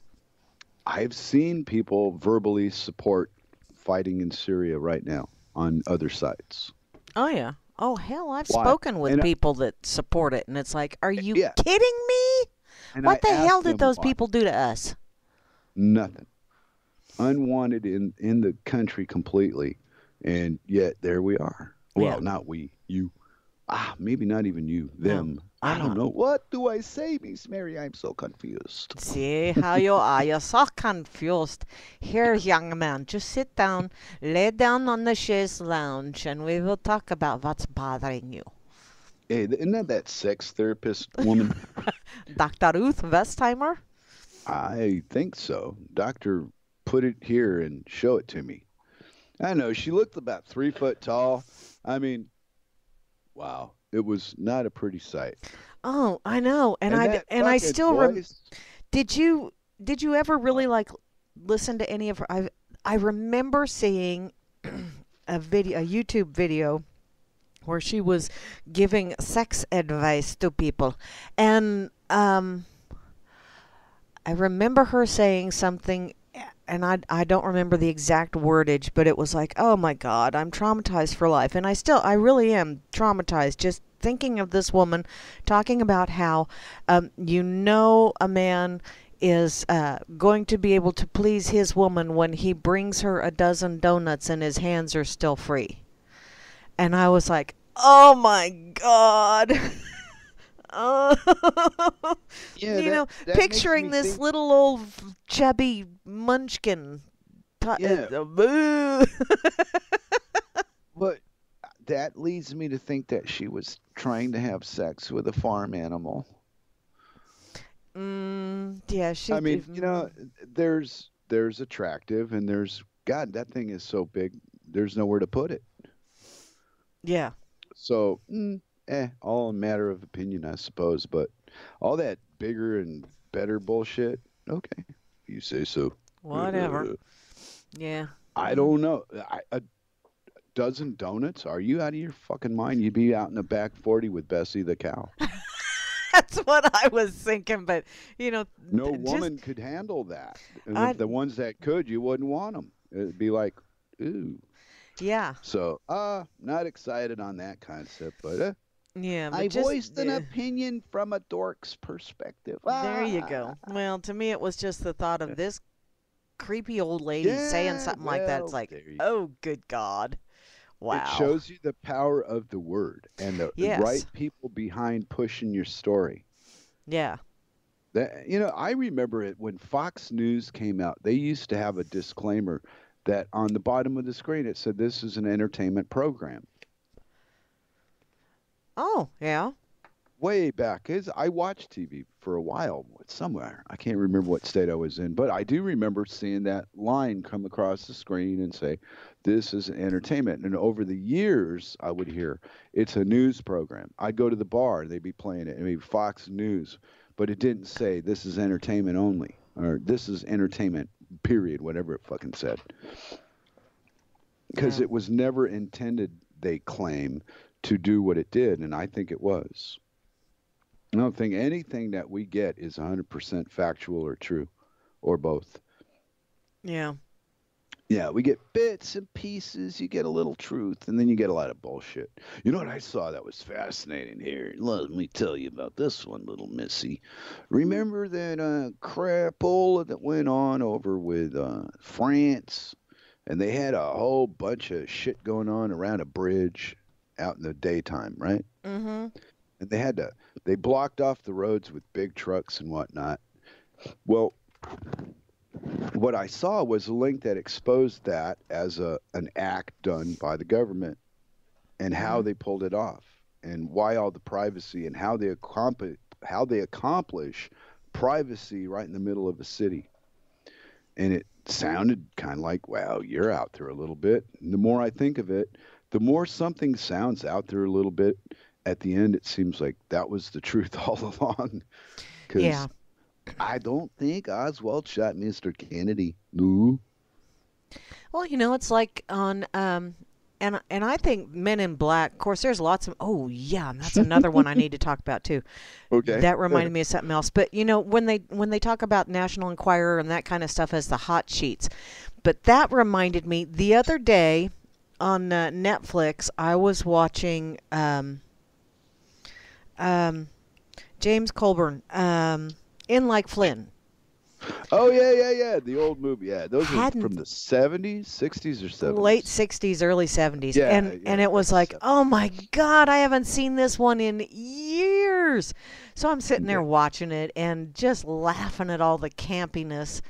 I've seen people verbally support fighting in Syria right now on other sites. Oh yeah. Oh hell, I've Why? spoken with And I- people that support it, and it's like, are you Yeah. kidding me? And what I the hell did those why. people do to us? Nothing. Unwanted in in the country completely, and yet there we are. Well, Yeah. not we, you. Ah, maybe not even you, them. I don't know. What do I say, Miss Mary? I'm so confused. See how you are. You're so confused. Here, young man, just sit down, lay down on the chaise lounge, and we will talk about what's bothering you. Hey, isn't that that sex therapist woman? Dr. Ruth Westheimer? I think so. Doctor, put it here and show it to me. I know she looked about three foot tall. I mean, wow, it was not a pretty sight. Oh, I know, and, I d- that and I still rem- did you did you ever really like listen to any of her? I I remember seeing a video, a YouTube video where she was giving sex advice to people, and um, I remember her saying something. And I, I don't remember the exact wordage, but it was like, oh my God, I'm traumatized for life. And I still, I really am traumatized just thinking of this woman talking about how um, you know a man is uh, going to be able to please his woman when he brings her a dozen donuts and his hands are still free. And I was like, oh my God. Oh, Yeah, you that- know, that picturing this think- little old chubby munchkin. uh, Yeah. uh. But that leads me to think that she was trying to have sex with a farm animal. mm, yeah, she. I mean, you know, there's there's attractive and there's God, that thing is so big. There's nowhere to put it. Yeah. So, mm, eh, all a matter of opinion, I suppose. But all that bigger and better bullshit, okay, you say so. Whatever. Uh, Yeah. I don't know. I, a dozen donuts? Are you out of your fucking mind? You'd be out in the back forty with Bessie the cow. That's what I was thinking, but you know, No just- woman could handle that. And if the ones that could, you wouldn't want them. It'd be like, ooh. yeah, So, uh, not excited on that concept, but uh, yeah. I just, voiced an yeah. opinion from a dork's perspective. There you Ah. go. Well, to me, it was just the thought of this creepy old lady saying Yeah, something like that. It's like, oh, good God. Wow. It shows you the power of the word and the, the Yes. right people behind pushing your story. yeah. That you know, I remember it when Fox News came out. They used to have a disclaimer that on the bottom of the screen it said this is an entertainment program. Oh, yeah. Way back, is I watched TV for a while somewhere. I can't remember what state I was in, but I do remember seeing that line come across the screen and say, "This is entertainment." And over the years, I would hear it's a news program. I'd go to the bar, they'd be playing it, maybe Fox News, but it didn't say this is entertainment only or this is entertainment. Period. Whatever it fucking said. Because Yeah. it was never intended, they claim, to do what it did, and I think it was. I don't think anything that we get is 100% factual or true, or both. Yeah. Yeah, we get bits and pieces. You get a little truth, and then you get a lot of bullshit. You know what I saw that was fascinating here? Let me tell you about this one, little missy. Remember that uh, crapola that went on over with uh, France, and they had a whole bunch of shit going on around a bridge out in the daytime, right? Mm-hmm. and they had to they blocked off the roads with big trucks and whatnot well what i saw was a link that exposed that as a an act done by the government and how they pulled it off and why all the privacy and how they accomplish how they accomplish privacy right in the middle of a city and it sounded kind of like wow you're out there a little bit and the more i think of it the more something sounds out there a little bit, at the end it seems like that was the truth all along. 'Cause Yeah. I don't think Oswald shot Mr. Kennedy. No. Well, you know, it's like on um and and I think Men in Black. Of course, there's lots of. Oh yeah, and that's another one I need to talk about too. Okay. That reminded me of something else. But you know, when they when they talk about National Enquirer and that kind of stuff as the hot sheets, but that reminded me the other day on uh, Netflix. I was watching um, um, James Coburn um, in Like Flint. Oh yeah, yeah, yeah. The old movie. Yeah, those are from the seventies, sixties, or seventies. late 60s early 70s Yeah, and yeah, and it was like 70s. oh my god i haven't seen this one in years so i'm sitting there watching it and just laughing at all the campiness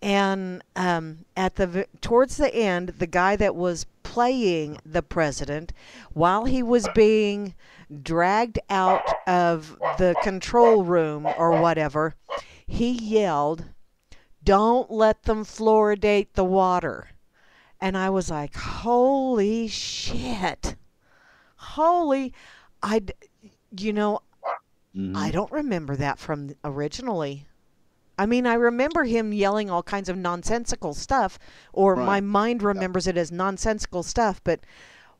and um, at the towards the end the guy that was playing the president while he was being dragged out of the control room or whatever he yelled don't let them fluoridate the water and I was like, "Holy shit! Holy, I, you know, Mhm. I don't remember that from originally. I mean, I remember him yelling all kinds of nonsensical stuff, or my mind remembers it as nonsensical stuff. But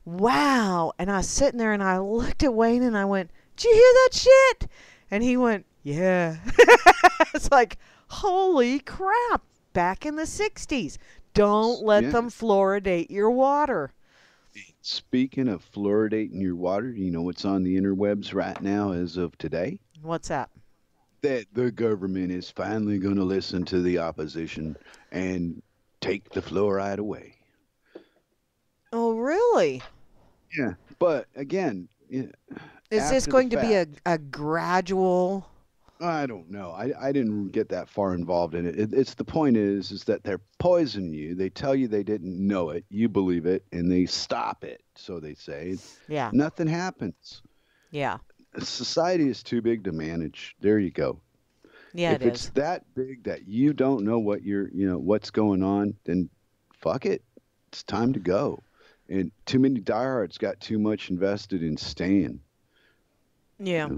wow! And I was sitting there and I looked at Wayne and I went, "Did you hear that shit?" And he went, "Yeah." it's like, holy crap! Back in the '60s, don't let Yeah. them fluoridate your water. Speaking of fluoridating your water, do you know what's on the interwebs right now as of today? What's that? That the government is finally going to listen to the opposition and take the fluoride away. Oh, really? Yeah, but again, yeah, Is this going to be a, a gradual? I don't know. I, I didn't get that far involved in it. it. It's the point is is that they're poisoning you. They tell you they didn't know it. You believe it, and they stop it. So they say Yeah, nothing happens. yeah, Society is too big to manage. There you go. yeah. if It it's is. that big that you don't know what you're, you know, what's going on, then fuck it. It's time to go. And too many diehards got too much invested in staying. Yeah,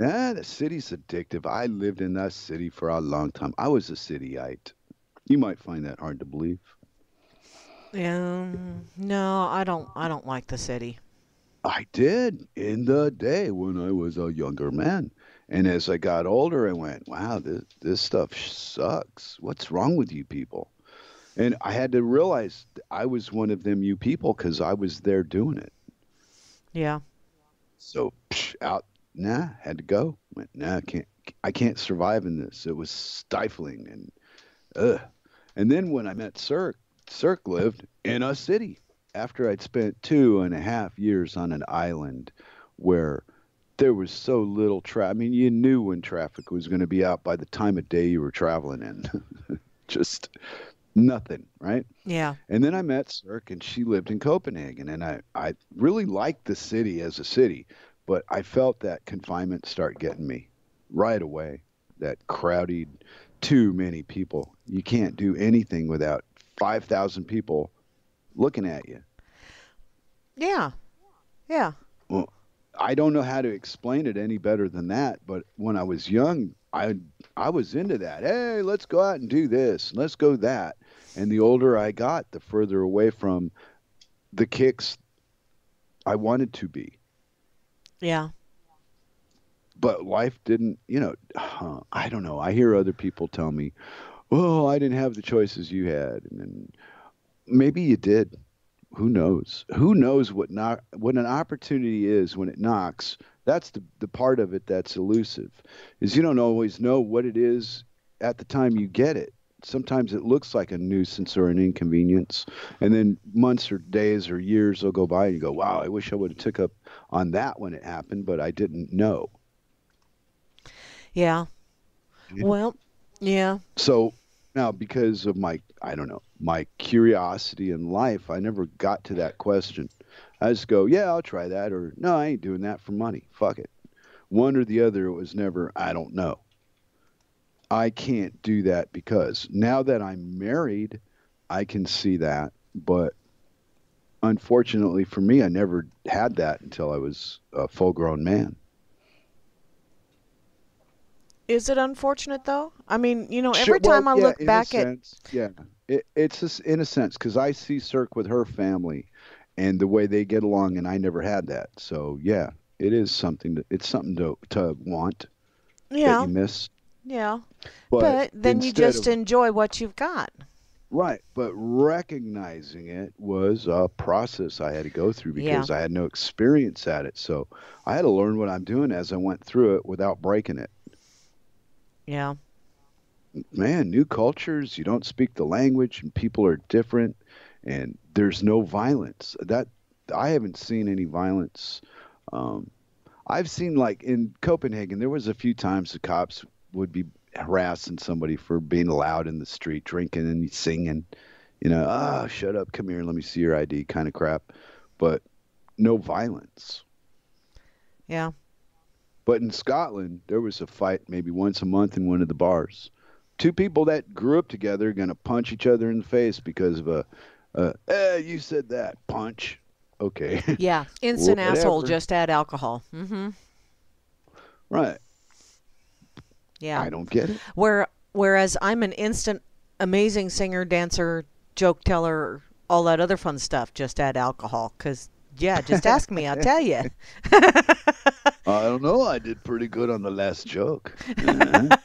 Ah, the city's addictive. I lived in that city for a long time. I was a cityite. You might find that hard to believe. um, no, I don't. I don't like the city. I did in the day when I was a younger man. And as I got older, I went, wow, this, this stuff sucks. What's wrong with you people? And I had to realize I was one of them you people because I was there doing it. Yeah, So psh, out, nah, had to go. Went, nah, I can't, I can't survive in this. It was stifling and, ugh. And then when I met Cirque, Cirque lived in a city after I'd spent two and a half years on an island where there was so little traffic. I mean, you knew when traffic was going to be out by the time of day you were traveling in. Just nothing, right? yeah, And then I met Cirque, and she lived in Copenhagen, and I, I really liked the city as a city, but I felt that confinement start getting me right away. That crowded, too many people. You can't do anything without five thousand people looking at you. Yeah, yeah. Well, I don't know how to explain it any better than that. But when I was young, I I was into that. Hey, let's go out and do this. Let's go that. And the older I got, the further away from the kicks I wanted to be. Yeah, But life didn't, you know, huh, I don't know. I hear other people tell me, "Oh, I didn't have the choices you had," and then maybe you did. Who knows? Who knows what not what an opportunity is when it knocks? That's the the part of it that's elusive, is you don't always know what it is at the time you get it. Sometimes it looks like a nuisance or an inconvenience, and then months or days or years will go by, and you go, "Wow, I wish I would have took up on that when it happened, but I didn't know." yeah. Yeah. Well, yeah, So now, because of my, I don't know, my curiosity in life, I never got to that question. I just go, yeah, I'll try that, or no, I ain't doing that for money. Fuck it. One or the other, it was never, I don't know. I can't do that because now that I'm married, I can see that. But unfortunately for me, I never had that until I was a full-grown man. Is it unfortunate though? I mean, you know, Sure, every time I yeah, look back at sense, yeah, it, it's just in a sense because I see Cirque with her family and the way they get along, and I never had that. So yeah, it is something to it's something to to want that yeah, you miss. yeah. But, But then you just of- enjoy what you've got. right, but recognizing it was a process I had to go through Yeah. because I had no experience at it. So I had to learn what I'm doing as I went through it without breaking it. Yeah. man, new cultures, you don't speak the language and people are different and there's no violence. That I haven't seen any violence. Um, I've seen like in Copenhagen, there was a few times the cops would be harassing somebody for being loud in the street, drinking and singing, you know, ah, shut up, come here, let me see your ID kind of crap. But no violence. Yeah. But in Scotland, there was a fight maybe once a month in one of the bars. Two people that grew up together are going to punch each other in the face because of a, uh, eh, you said that punch. Okay, Yeah. Instant asshole. Just add alcohol. Mm-hmm. right. Yeah. I don't get it. Where whereas I'm an instant amazing singer, dancer, joke teller, all that other fun stuff. Just add alcohol, cause yeah, just ask me, I'll tell you. I don't know. I did pretty good on the last joke.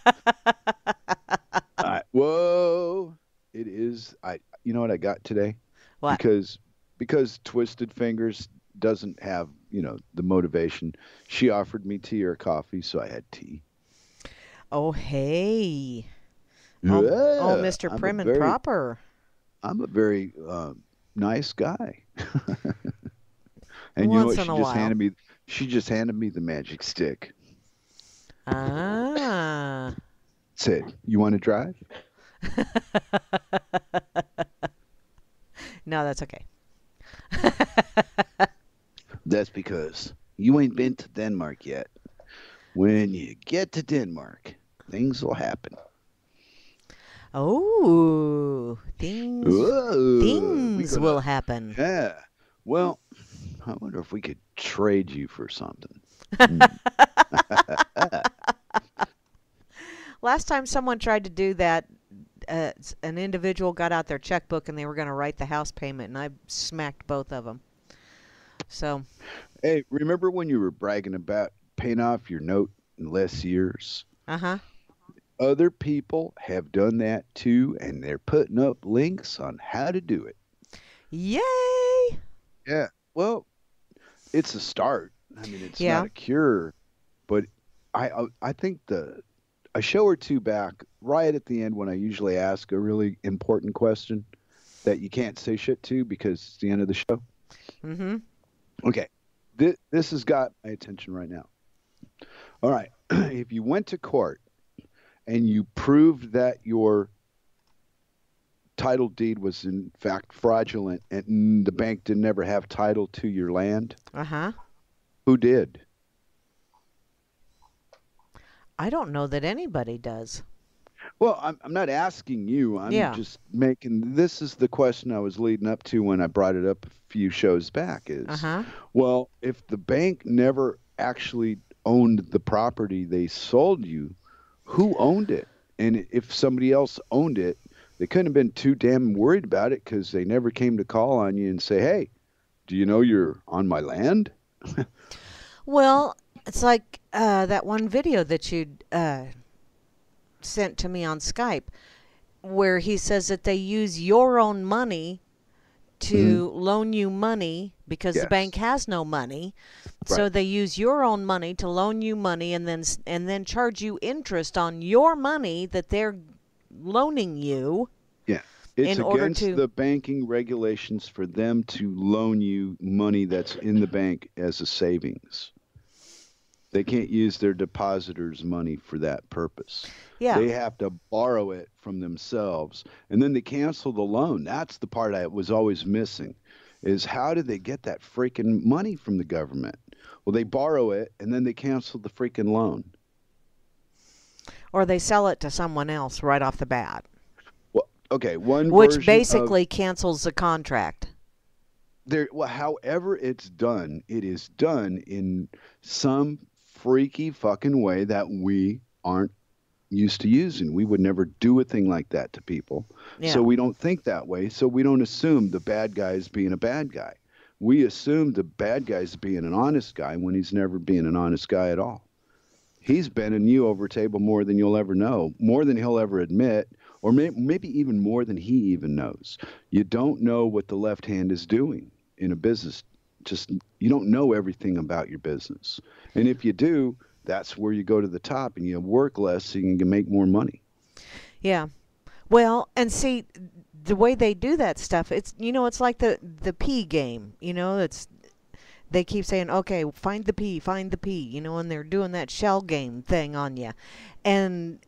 Uh-huh. Whoa! It is. I. You know what I got today? What? Because because Twisted Fingers doesn't have you know the motivation. She offered me tea or coffee, so I had tea. Oh hey, oh, Yeah, oh Mr. I'm Prim and very- Proper. I'm a very um, nice guy. and you know what? She just while. handed me. She just handed me the magic stick. Ah, Said, "You want to drive?" no, that's okay. That's because you ain't been to Denmark yet. When you get to Denmark, things will happen. Oh, things Whoa, things will happen. Yeah. Well, I wonder if we could trade you for something. Last time someone tried to do that, uh, an individual got out their checkbook and they were going to write the house payment, and I smacked both of them. So, Hey, remember when you were bragging about paying off your note in less years? uh huh. Other people have done that too, and they're putting up links on how to do it. Yay! Yeah. Well, it's a start. I mean, it's Yeah. not a cure, but I I, I think the a show or two back, right at the end, when I usually ask a really important question that you can't say shit to because it's the end of the show. Mm-hmm. Okay, this this has got my attention right now. All right, if you went to court and you proved that your title deed was in fact fraudulent and the bank did never have title to your land, Uh huh. who did? I don't know that anybody does. Well, I'm, I'm not asking you. I'm Yeah. just making this is the question I was leading up to when I brought it up a few shows back is Uh huh. well, if the bank never actually owned the property they sold you, who owned it? And if somebody else owned it, they couldn't have been too damn worried about it because they never came to call on you and say, "Hey, do you know you're on my land?" Well, it's like uh, that one video that you uh, sent to me on Skype, where he says that they use your own money to loan you money because the bank has no money. So they use your own money to loan you money and then and then charge you interest on your money that they're loaning you. Yeah. It's against to- the banking regulations for them to loan you money that's in the bank as a savings. They can't use their depositors' money for that purpose. Yeah. They have to borrow it from themselves, and then they cancel the loan. That's the part I was always missing. Is how did they get that freaking money from the government? Well, they borrow it and then they cancel the freaking loan. Or they sell it to someone else right off the bat, Well, okay, one which version of- basically cancels the contract. there well however it's done it is done in some freaky fucking way that we aren't used to using. We would never do a thing like that to people. Yeah. so we don't think that way. So we don't assume the bad guy is being a bad guy. We assume the bad guy's being an honest guy when he's never being an honest guy at all he's bending you over table more than you'll ever know more than he'll ever admit or may, maybe even more than he even knows. You don't know what the left hand is doing in a business. Just you don't know everything about your business. And if you do that's where you go to the top and you work less so you can make more money. Yeah. Well, and see the way they do that stuff, it's you know, it's like the the pea game, you know, it's they keep saying, "Okay, find the pea, find the pea," you know, and they're doing that shell game thing on you. And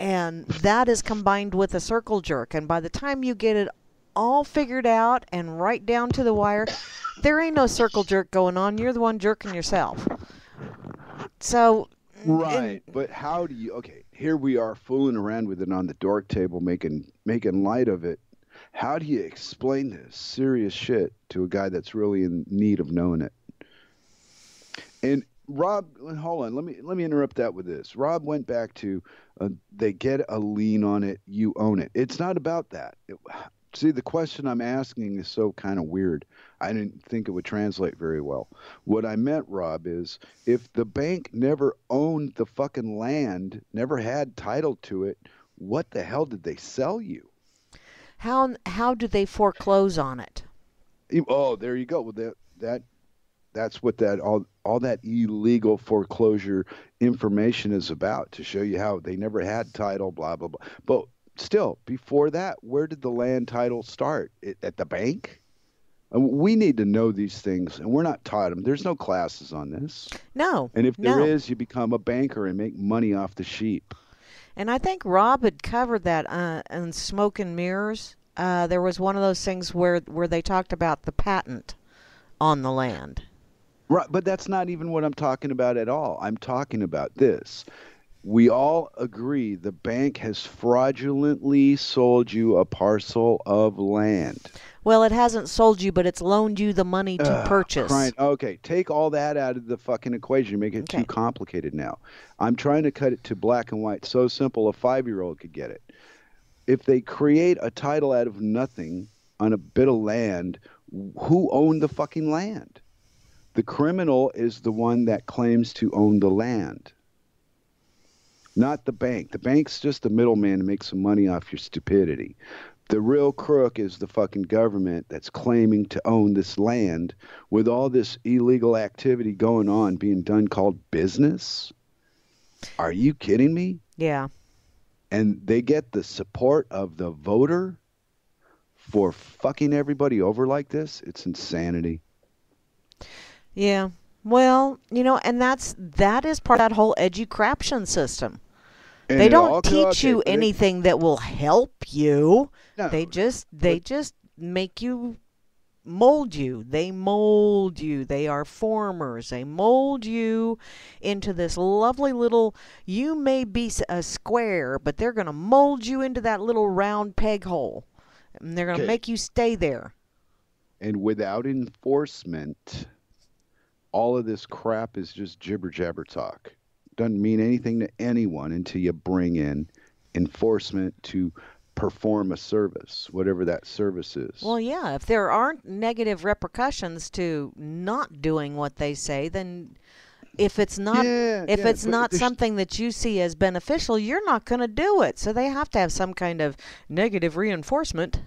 and that is combined with a circle jerk, and by the time you get it all figured out and right down to the wire, there ain't no circle jerk going on. You're the one jerking yourself. So and- Right, but how do you? Okay, here we are fooling around with it on the dork table, making making light of it. How do you explain this serious shit to a guy that's really in need of knowing it? And Rob, hold on, let me let me interrupt that with this. Rob went back to uh, they get a lien on it, you own it. It's not about that. It- see, the question I'm asking is so kind of weird. I didn't think it would translate very well. What I meant, Rob, is if the bank never owned the fucking land, never had title to it, what the hell did they sell you? how how do they foreclose on it? Oh, there you go. Well, that that that's what that all all that illegal foreclosure information is about to show you how they never had title, blah blah blah. But still, before that, where did the land title start? It, at the bank. And we need to know these things, and we're not taught them. There's no classes on this. No. And if there no. is, you become a banker and make money off the sheep. And I think Rob had covered that uh, in Smoke and Mirrors. Uh, there was one of those things where where they talked about the patent on the land. Right, but that's not even what I'm talking about at all. I'm talking about this. We all agree the bank has fraudulently sold you a parcel of land. Well, it hasn't sold you, but it's loaned you the money to Ugh, purchase. crying- Okay, take all that out of the fucking equation. You're it Okay. too complicated now. I'm trying to cut it to black and white. So simple, a five year old could get it. If they create a title out of nothing on a bit of land, who owned the fucking land? The criminal is the one that claims to own the land, not the bank. The bank's just a middleman to make some money off your stupidity. The real crook is the fucking government that's claiming to own this land with all this illegal activity going on being done called business. Are you kidding me? Yeah. And they get the support of the voter for fucking everybody over like this? It's insanity. Yeah. Well, you know, and that's that is part of that whole educraption system. And they don't teach you it- anything that will help you. No, They just they just make you mold you. They mold you. They are formers. They mold you into this lovely little you may be a square, but they're going to mold you into that little round peg hole. And they're going to Okay. make you stay there. and without enforcement, all of this crap is just jibber jabber talk. Doesn't mean anything to anyone until you bring in enforcement to perform a service, whatever that service is. Well, yeah, if there aren't negative repercussions to not doing what they say, then if it's not Yeah, if yeah, it's not something that you see as beneficial, you're not going to do it. So they have to have some kind of negative reinforcement.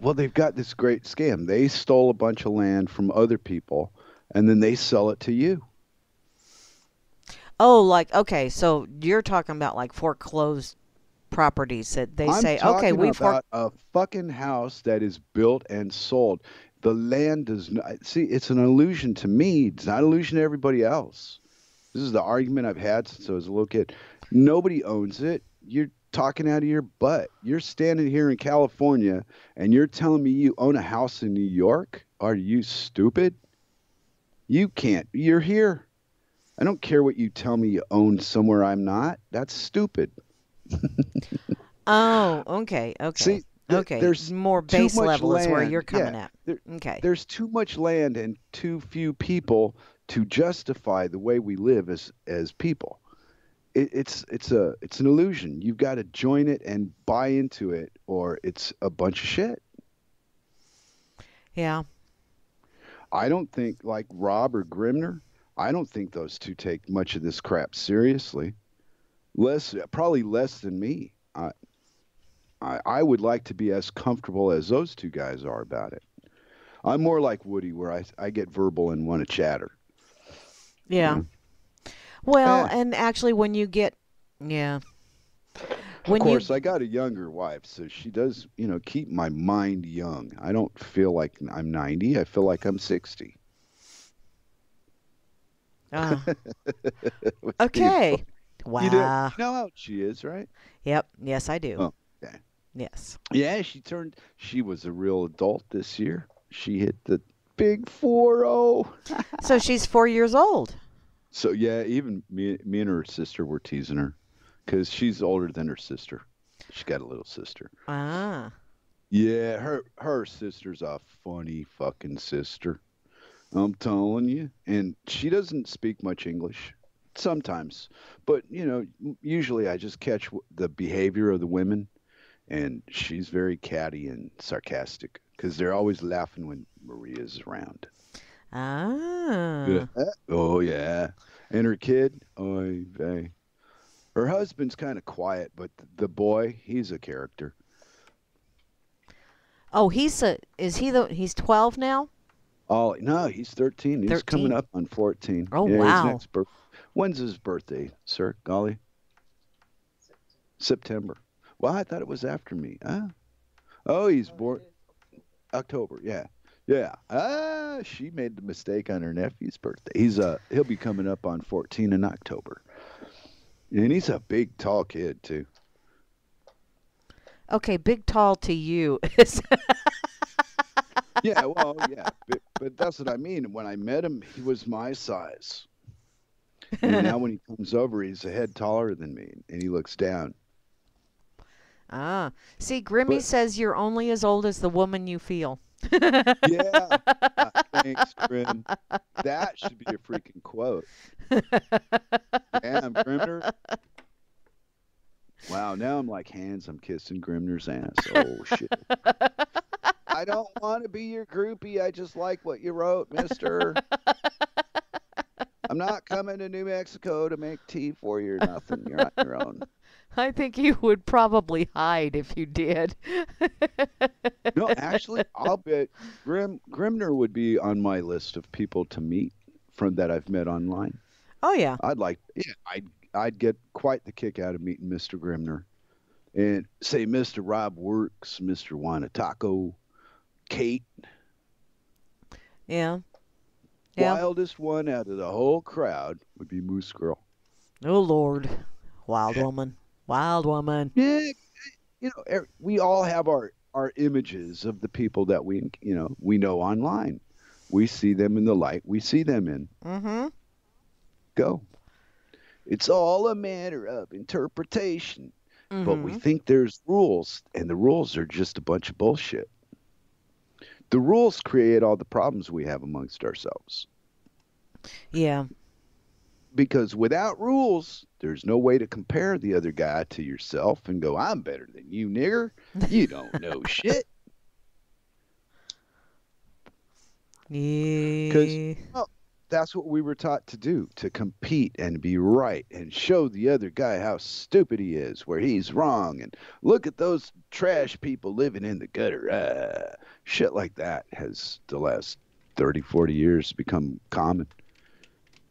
Well, they've got this great scam. They stole a bunch of land from other people, and then they sell it to you. Oh, like okay, so you're talking about like foreclosed properties that they I'm say, okay, we about a fucking house that is built and sold. The land does not see. It's an illusion to me. It's not an illusion to everybody else. This is the argument I've had since I was a little kid. Nobody owns it. You're talking out of your butt. You're standing here in California and you're telling me you own a house in New York? Are you stupid? You can't. You're here. I don't care what you tell me you own somewhere I'm not. That's stupid. Oh, okay, okay. See, Th- Okay. there's more base level is where you're coming Yeah, at. there- Okay. there's too much land and too few people to justify the way we live as as people. It, it's it's a it's an illusion. You've got to join it and buy into it, or it's a bunch of shit. Yeah. I don't think like Rob or Grimner. I don't think those two take much of this crap seriously. Less, probably less than me. I, I, I would like to be as comfortable as those two guys are about it. I'm more like Woody, where I, I get verbal and want to chatter. Yeah. Well, Eh. and actually, when you get, yeah. When of course, you, I got a younger wife, so she does, you know, keep my mind young. I don't feel like I'm 90. I feel like I'm 60. Ah, okay. funny? You, do, Wow. you know how old she is, right? Yep. Yes, I do. Oh, okay. Yes. Yeah, she turned. She was a real adult this year. She hit the big four zero. So she's four years old. So yeah, even me, me and her sister were teasing her because she's older than her sister. She got a little sister. Ah. Yeah, her her sister's a funny fucking sister. I'm telling you. And she doesn't speak much English sometimes, but you know, usually I just catch the behavior of the women, and she's very catty and sarcastic because they're always laughing when Maria's around. Ah. Yeah. Oh yeah, and her kid, oy vey. Her husband's kind of quiet, but the boy, he's a character. Oh, he's a. Is he the? He's twelve now. Oh no, he's thirteen. He's 13. coming up on fourteen. Oh, yeah, wow. Birth- When's his birthday, sir? Golly. September. Well, I thought it was after me. Ah. Oh, he's born October. Yeah. Yeah. Ah, she made the mistake on her nephew's birthday. He's uh he'll be coming up on 14 in October. And he's a big tall kid too. Okay, big tall to you is. Yeah, well, yeah, but, but that's what I mean. When I met him, he was my size. And now when he comes over, he's a head taller than me, and he looks down. ah. See, Grimmy But- says you're only as old as the woman you feel. Yeah, uh, thanks, Grim. That should be a freaking quote. Damn, Grimner. Wow, now I'm like hands. I'm kissing Grimner's ass. Oh shit. I don't want to be your groupie. I just like what you wrote, Mister. I'm not coming to New Mexico to make tea for you or nothing. You're on your own. I think you would probably hide if you did. No, actually, I'll bet Grim Grimner would be on my list of people to meet from that I've met online. Oh yeah. I'd like, yeah, I'd I'd get quite the kick out of meeting Mr. Grimner, and say Mr. Rob Works, Mr. Wanataco, Kate, Yeah. Yeah. wildest one out of the whole crowd would be Moose Girl. Oh Lord. Wild Yeah. woman. Wild woman. Yeah, you know, er- we all have our our images of the people that we you know we know online. We see them in the light we see them in. Mm-hmm. Go. It's all a matter of interpretation. but we Mhm. think there's rules, and the rules are just a bunch of bullshit. The rules create all the problems we have amongst ourselves. Yeah. Because without rules, there's no way to compare the other guy to yourself and go, I'm better than you, nigger. You don't know shit. Yeah. That's what we were taught to do to compete and be right and show the other guy how stupid he is, where he's wrong. And look at those trash people living in the gutter. Uh, shit like that has the last 30, 40 years become common.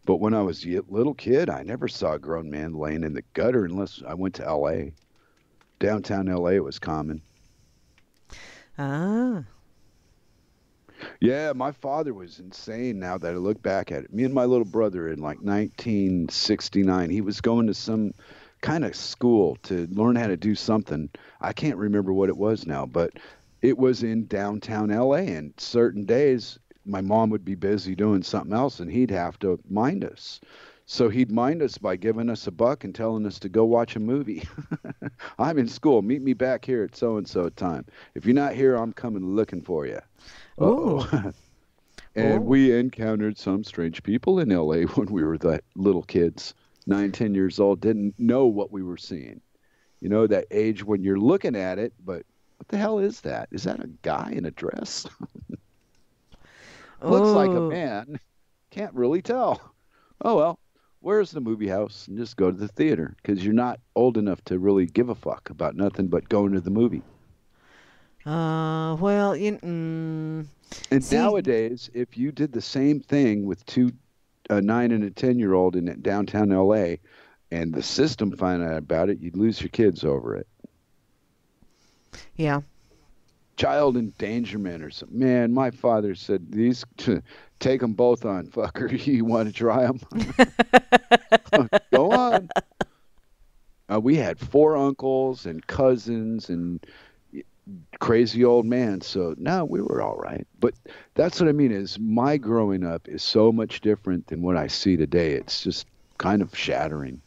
But when I was a little kid, I never saw a grown man laying in the gutter unless I went to LA. Downtown LA, was common. Ah. Yeah, my father was insane now that I look back at it. Me and my little brother in like 1969, he was going to some kind of school to learn how to do something. I can't remember what it was now, but it was in downtown LA. And certain days, my mom would be busy doing something else and he'd have to mind us. So he'd mind us by giving us a buck and telling us to go watch a movie. I'm in school. Meet me back here at so and so time. If you're not here, I'm coming looking for you. Ooh. and oh. we encountered some strange people in LA when we were that little kids, nine, ten years old, didn't know what we were seeing. You know, that age when you're looking at it, but what the hell is that? Is that a guy in a dress? Looks like a man. Can't really tell. Oh well, where's the movie house? And just go to the theater because you're not old enough to really give a fuck about nothing but going to the movie. Uh, well, you, mm, And See- nowadays, if you did the same thing with two, a nine and a ten year old in downtown L.A., and the system found out about it, you'd lose your kids over it. yeah. Child endangerment or something. Man, my father said these take them both on, fucker. You want to try them? Go on. Uh, we had four uncles and cousins and crazy old man. So no, we were all right. But that's what I mean is my growing up is so much different than what I see today. It's just kind of shattering.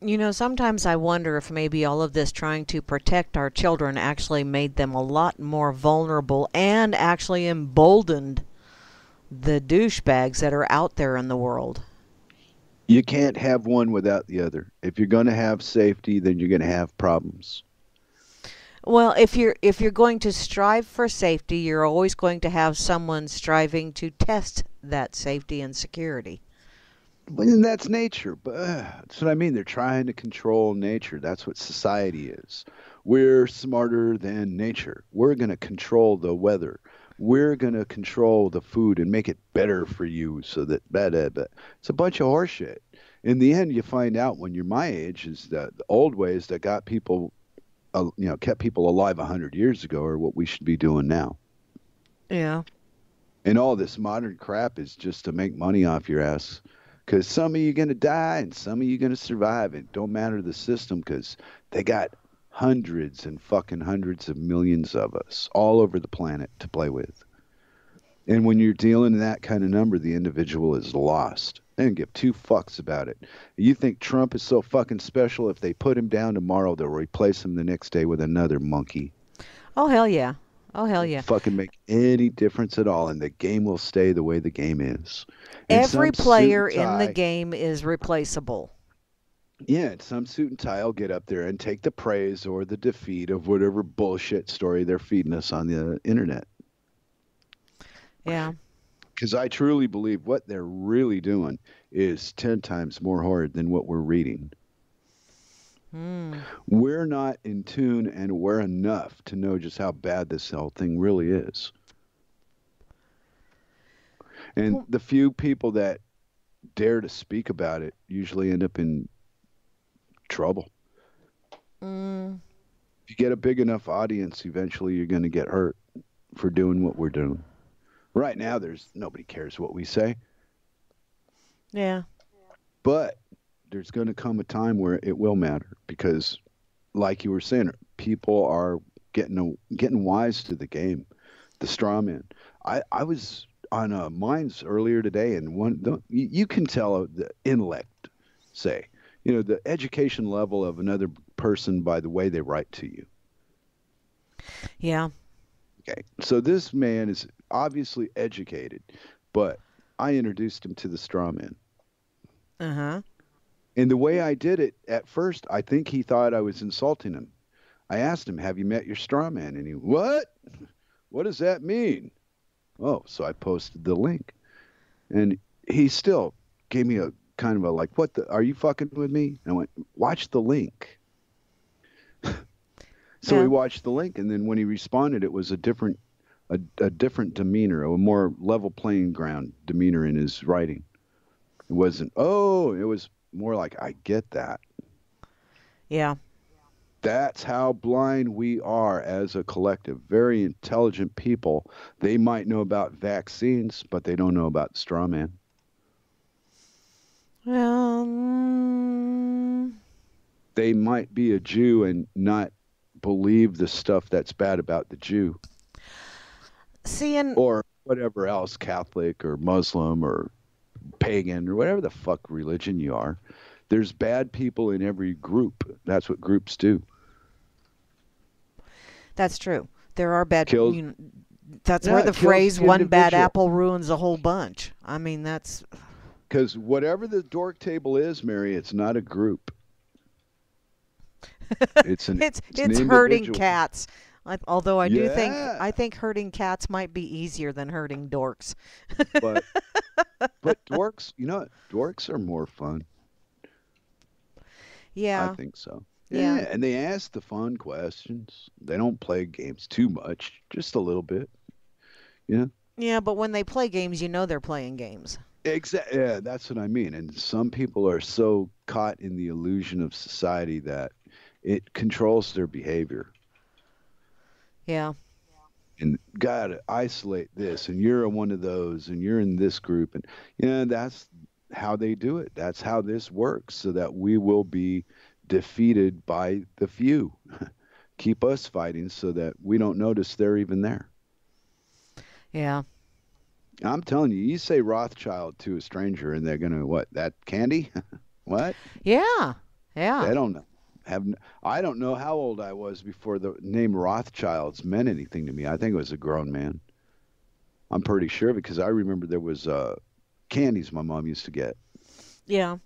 You know, sometimes I wonder if maybe all of this trying to protect our children actually made them a lot more vulnerable and actually emboldened the douchebags that are out there in the world. You can't have one without the other. If you're going to have safety, then you're going to have problems. Well, if you're if you're going to strive for safety, you're always going to have someone striving to test that safety and security. That's nature. But uh, that's what I mean. They're trying to control nature. That's what society is. We're smarter than nature. We're going to control the weather. We're going to control the food and make it better for you so that blah, blah, blah. it's a bunch of horseshit. In the end, you find out when you're my age is that the old ways that got people, uh, you know, kept people alive a hundred years ago are what we should be doing now. Yeah. And all this modern crap is just to make money off your ass. Because some of you are going to die and some of you are going to survive. It don't matter the system because they got hundreds and fucking hundreds of millions of us all over the planet to play with. And when you're dealing in that kind of number, the individual is lost. They don't give two fucks about it. You think Trump is so fucking special? If they put him down tomorrow, they'll replace him the next day with another monkey Oh hell yeah. Oh hell yeah. fucking make any difference at all, and the game will stay the way the game is. And Every player and in the game is replaceable. Yeah, some suit and tie will get up there and take the praise or the defeat of whatever bullshit story they're feeding us on the internet. Yeah. Because I truly believe what they're really doing is 10 times more hard than what we're reading. Hmm. We're not in tune and aware enough to know just how bad this whole thing really is. And Well- the few people that dare to speak about it usually end up in trouble. Mm. If you get a big enough audience, eventually you're going to get hurt for doing what we're doing. Right now, there's nobody cares what we say, Yeah. but there's going to come a time where it will matter because, like you were saying, people are getting a, getting wise to the game, the straw man. I I was on uh, Minds earlier today, and one the, you, can tell the intellect, say, you know, the education level of another person by the way they write to you. Yeah. Okay. So this man is obviously educated, but I introduced him to the straw man. Uh huh. And the way I did it at first, I think he thought I was insulting him. I asked him, Have you met your straw man? And he, What? What does that mean? Oh, so I posted the link. And he still gave me a kind of a like, What the? Are you fucking with me? And I went, Watch the link. so Yeah. we watched the link. And then when he responded, it was a different. A, a different demeanor, a more level playing ground demeanor in his writing. It wasn't, oh, it was more like, I get that. Yeah. That's how blind we are as a collective. Very intelligent people. They might know about vaccines, but they don't know about straw man. Well. Mm, They might be a Jew and not believe the stuff that's bad about the Jew see, and or whatever else, Catholic or Muslim or pagan or whatever the fuck religion you are. There's bad people in every group. That's what groups do. That's true. There are bad. Kills- you kn- that's Yeah, where the phrase "one bad apple ruins a whole bunch." I mean, that's Because whatever the dork table is, Mary, it's not a group. It's an it's it's it's herding cats. I, although I do think I think herding cats might be easier than herding dorks. but but dorks, you know, what? dorks are more fun. Yeah. I think so. Yeah. Yeah. and they ask the fun questions. They don't play games too much, just a little bit. Yeah. Yeah, but when they play games, you know they're playing games. Exactly. Yeah, that's what I mean. And some people are so caught in the illusion of society that it controls their behavior. Yeah. And gotta isolate this, and you're one of those, and you're in this group, and you know that's how they do it. That's how this works, so that we will be defeated by the few. Keep us fighting, so that we don't notice they're even there. Yeah. I'm telling you, you say Rothschild to a stranger, and they're gonna what? That candy? what? Yeah. Yeah. I don't know. Have I don't know how old I was before the name Rothschilds meant anything to me. I think it was a grown man. I'm pretty sure because I remember there was uh, candies my mom used to get. Yeah.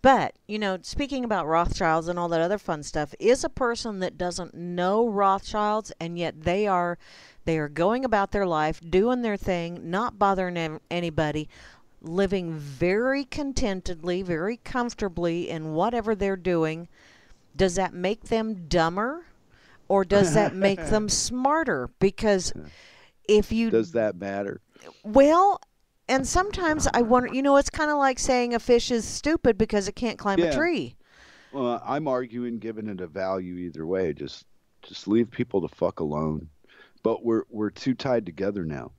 But, you know, speaking about Rothschilds and all that other fun stuff, is a person that doesn't know Rothschilds and yet they are they are going about their life, doing their thing, not bothering anybody, living very contentedly, very comfortably in whatever they're doing. Does that make them dumber or does that make them smarter? Because if you Does that matter? well, and sometimes I wonder, you know, it's kind of like saying a fish is stupid because it can't climb a tree. Well, I'm arguing giving it a value either way. Just just leave people the fuck alone. But we're we're too tied together now.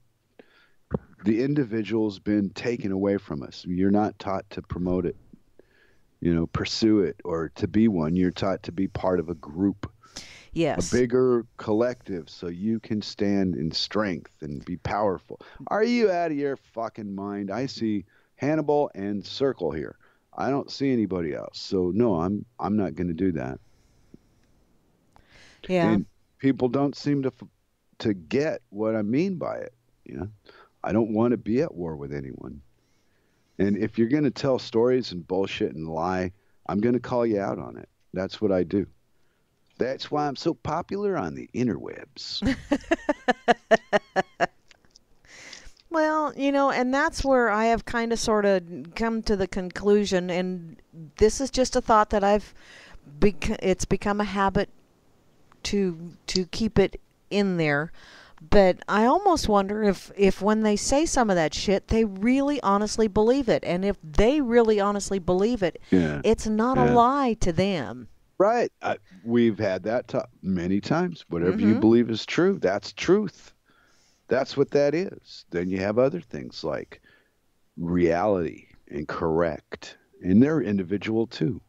The individual's been taken away from us. You're not taught to promote it, you know, pursue it or to be one. You're taught to be part of a group, Yes. a bigger collective so you can stand in strength and be powerful. Are you out of your fucking mind? I see Hannibal and Circle here. I don't see anybody else. So no, I'm I'm not going to do that. yeah. And people don't seem to f- to get what I mean by it. You know, I don't want to be at war with anyone. And if you're going to tell stories and bullshit and lie, I'm going to call you out on it. That's what I do. That's why I'm so popular on the interwebs. Well, you know, and that's where I have kind of sort of come to the conclusion, and this is just a thought that I've, bec- it's become a habit to to keep it in there. But I almost wonder if if when they say some of that shit, they really honestly believe it, and if they really honestly believe it, yeah. it's not a lie to them. Right. I, we've had that talk many times. Whatever you Mhm. believe is true, that's truth. That's what that is. Then you have other things like reality and correct, and they're individual too.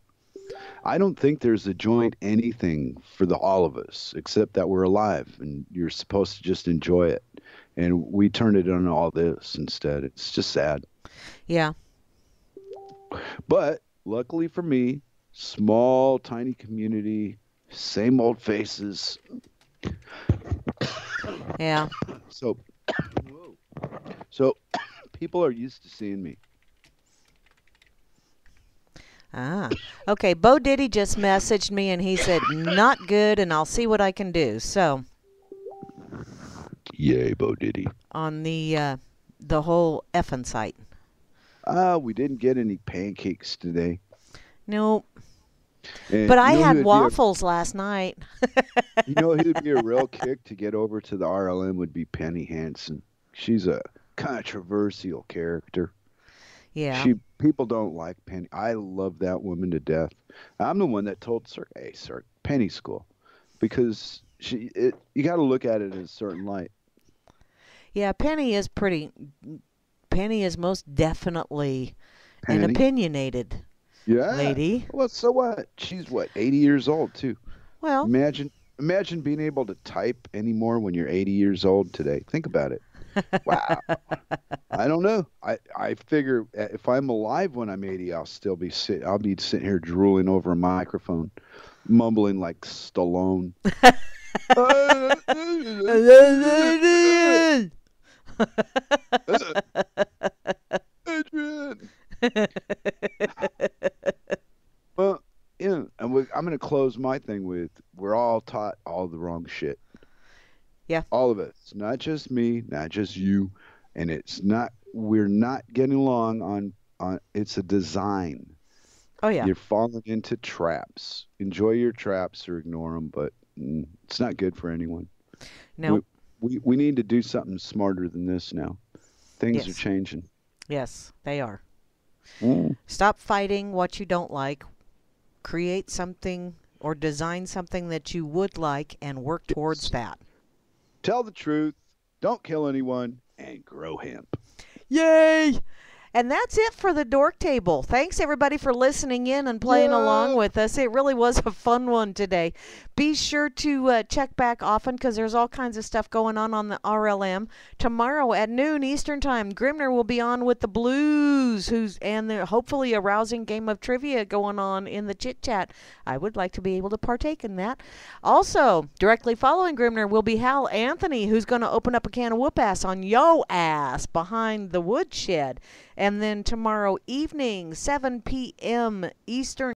I don't think there's a joint anything for the all of us except that we're alive and you're supposed to just enjoy it. And we turned it on all this instead. It's just sad. Yeah. But luckily for me, small, tiny community, same old faces. Yeah. So, so people are used to seeing me. Ah, okay. Bo Diddy just messaged me and he said, not good, and I'll see what I can do. So, Yay, Bo Diddy. on the uh, the whole effing site. Ah, we didn't get any pancakes today. No, And but I had who'd a- waffles last night. you know who'd be a real kick to get over to the RLM would be Penny Hansen. She's a controversial character. Yeah. She people don't like Penny. I love that woman to death. I'm the one that told Sir, hey, Sir, Penny School, because she it, you got to look at it in a certain light. Yeah, Penny is pretty. Penny is most definitely an opinionated Yeah. lady. Well, so what? She's what 80 years old too. Well, Imagine imagine being able to type anymore when you're 80 years old today. Think about it. Wow. I don't know. I, I figure uh, if I'm alive when I'm 80, I'll still be sit. I'll be sitting here drooling over a microphone, mumbling like Stallone. Adrian. well, yeah, and we, I'm going to close my thing with we're all taught all the wrong shit. Yeah. All of us, not just me, not just you, and it's not. We're not getting along on on. It's a design. Oh yeah. You're falling into traps. Enjoy your traps or ignore them, but mm, it's not good for anyone. No. We we need to do something smarter than this now. Things are changing. Yes, they are. Mm. Stop fighting what you don't like. Create something or design something that you would like and work towards Yes. that. Tell the truth. Don't kill anyone, and grow hemp. Yay! And that's it for the Dork Table. Thanks everybody for listening in and playing along with us. It really was a fun one today. Be sure to uh, check back often because there's all kinds of stuff going on on the RLM. Tomorrow at noon Eastern Time, Grimner will be on with the Blues, who's and there hopefully a rousing game of trivia going on in the chit chat. I would like to be able to partake in that. Also, directly following Grimner will be Hal Anthony, who's going to open up a can of whoop ass on yo ass behind the woodshed. And then tomorrow evening, 7 p.m. Eastern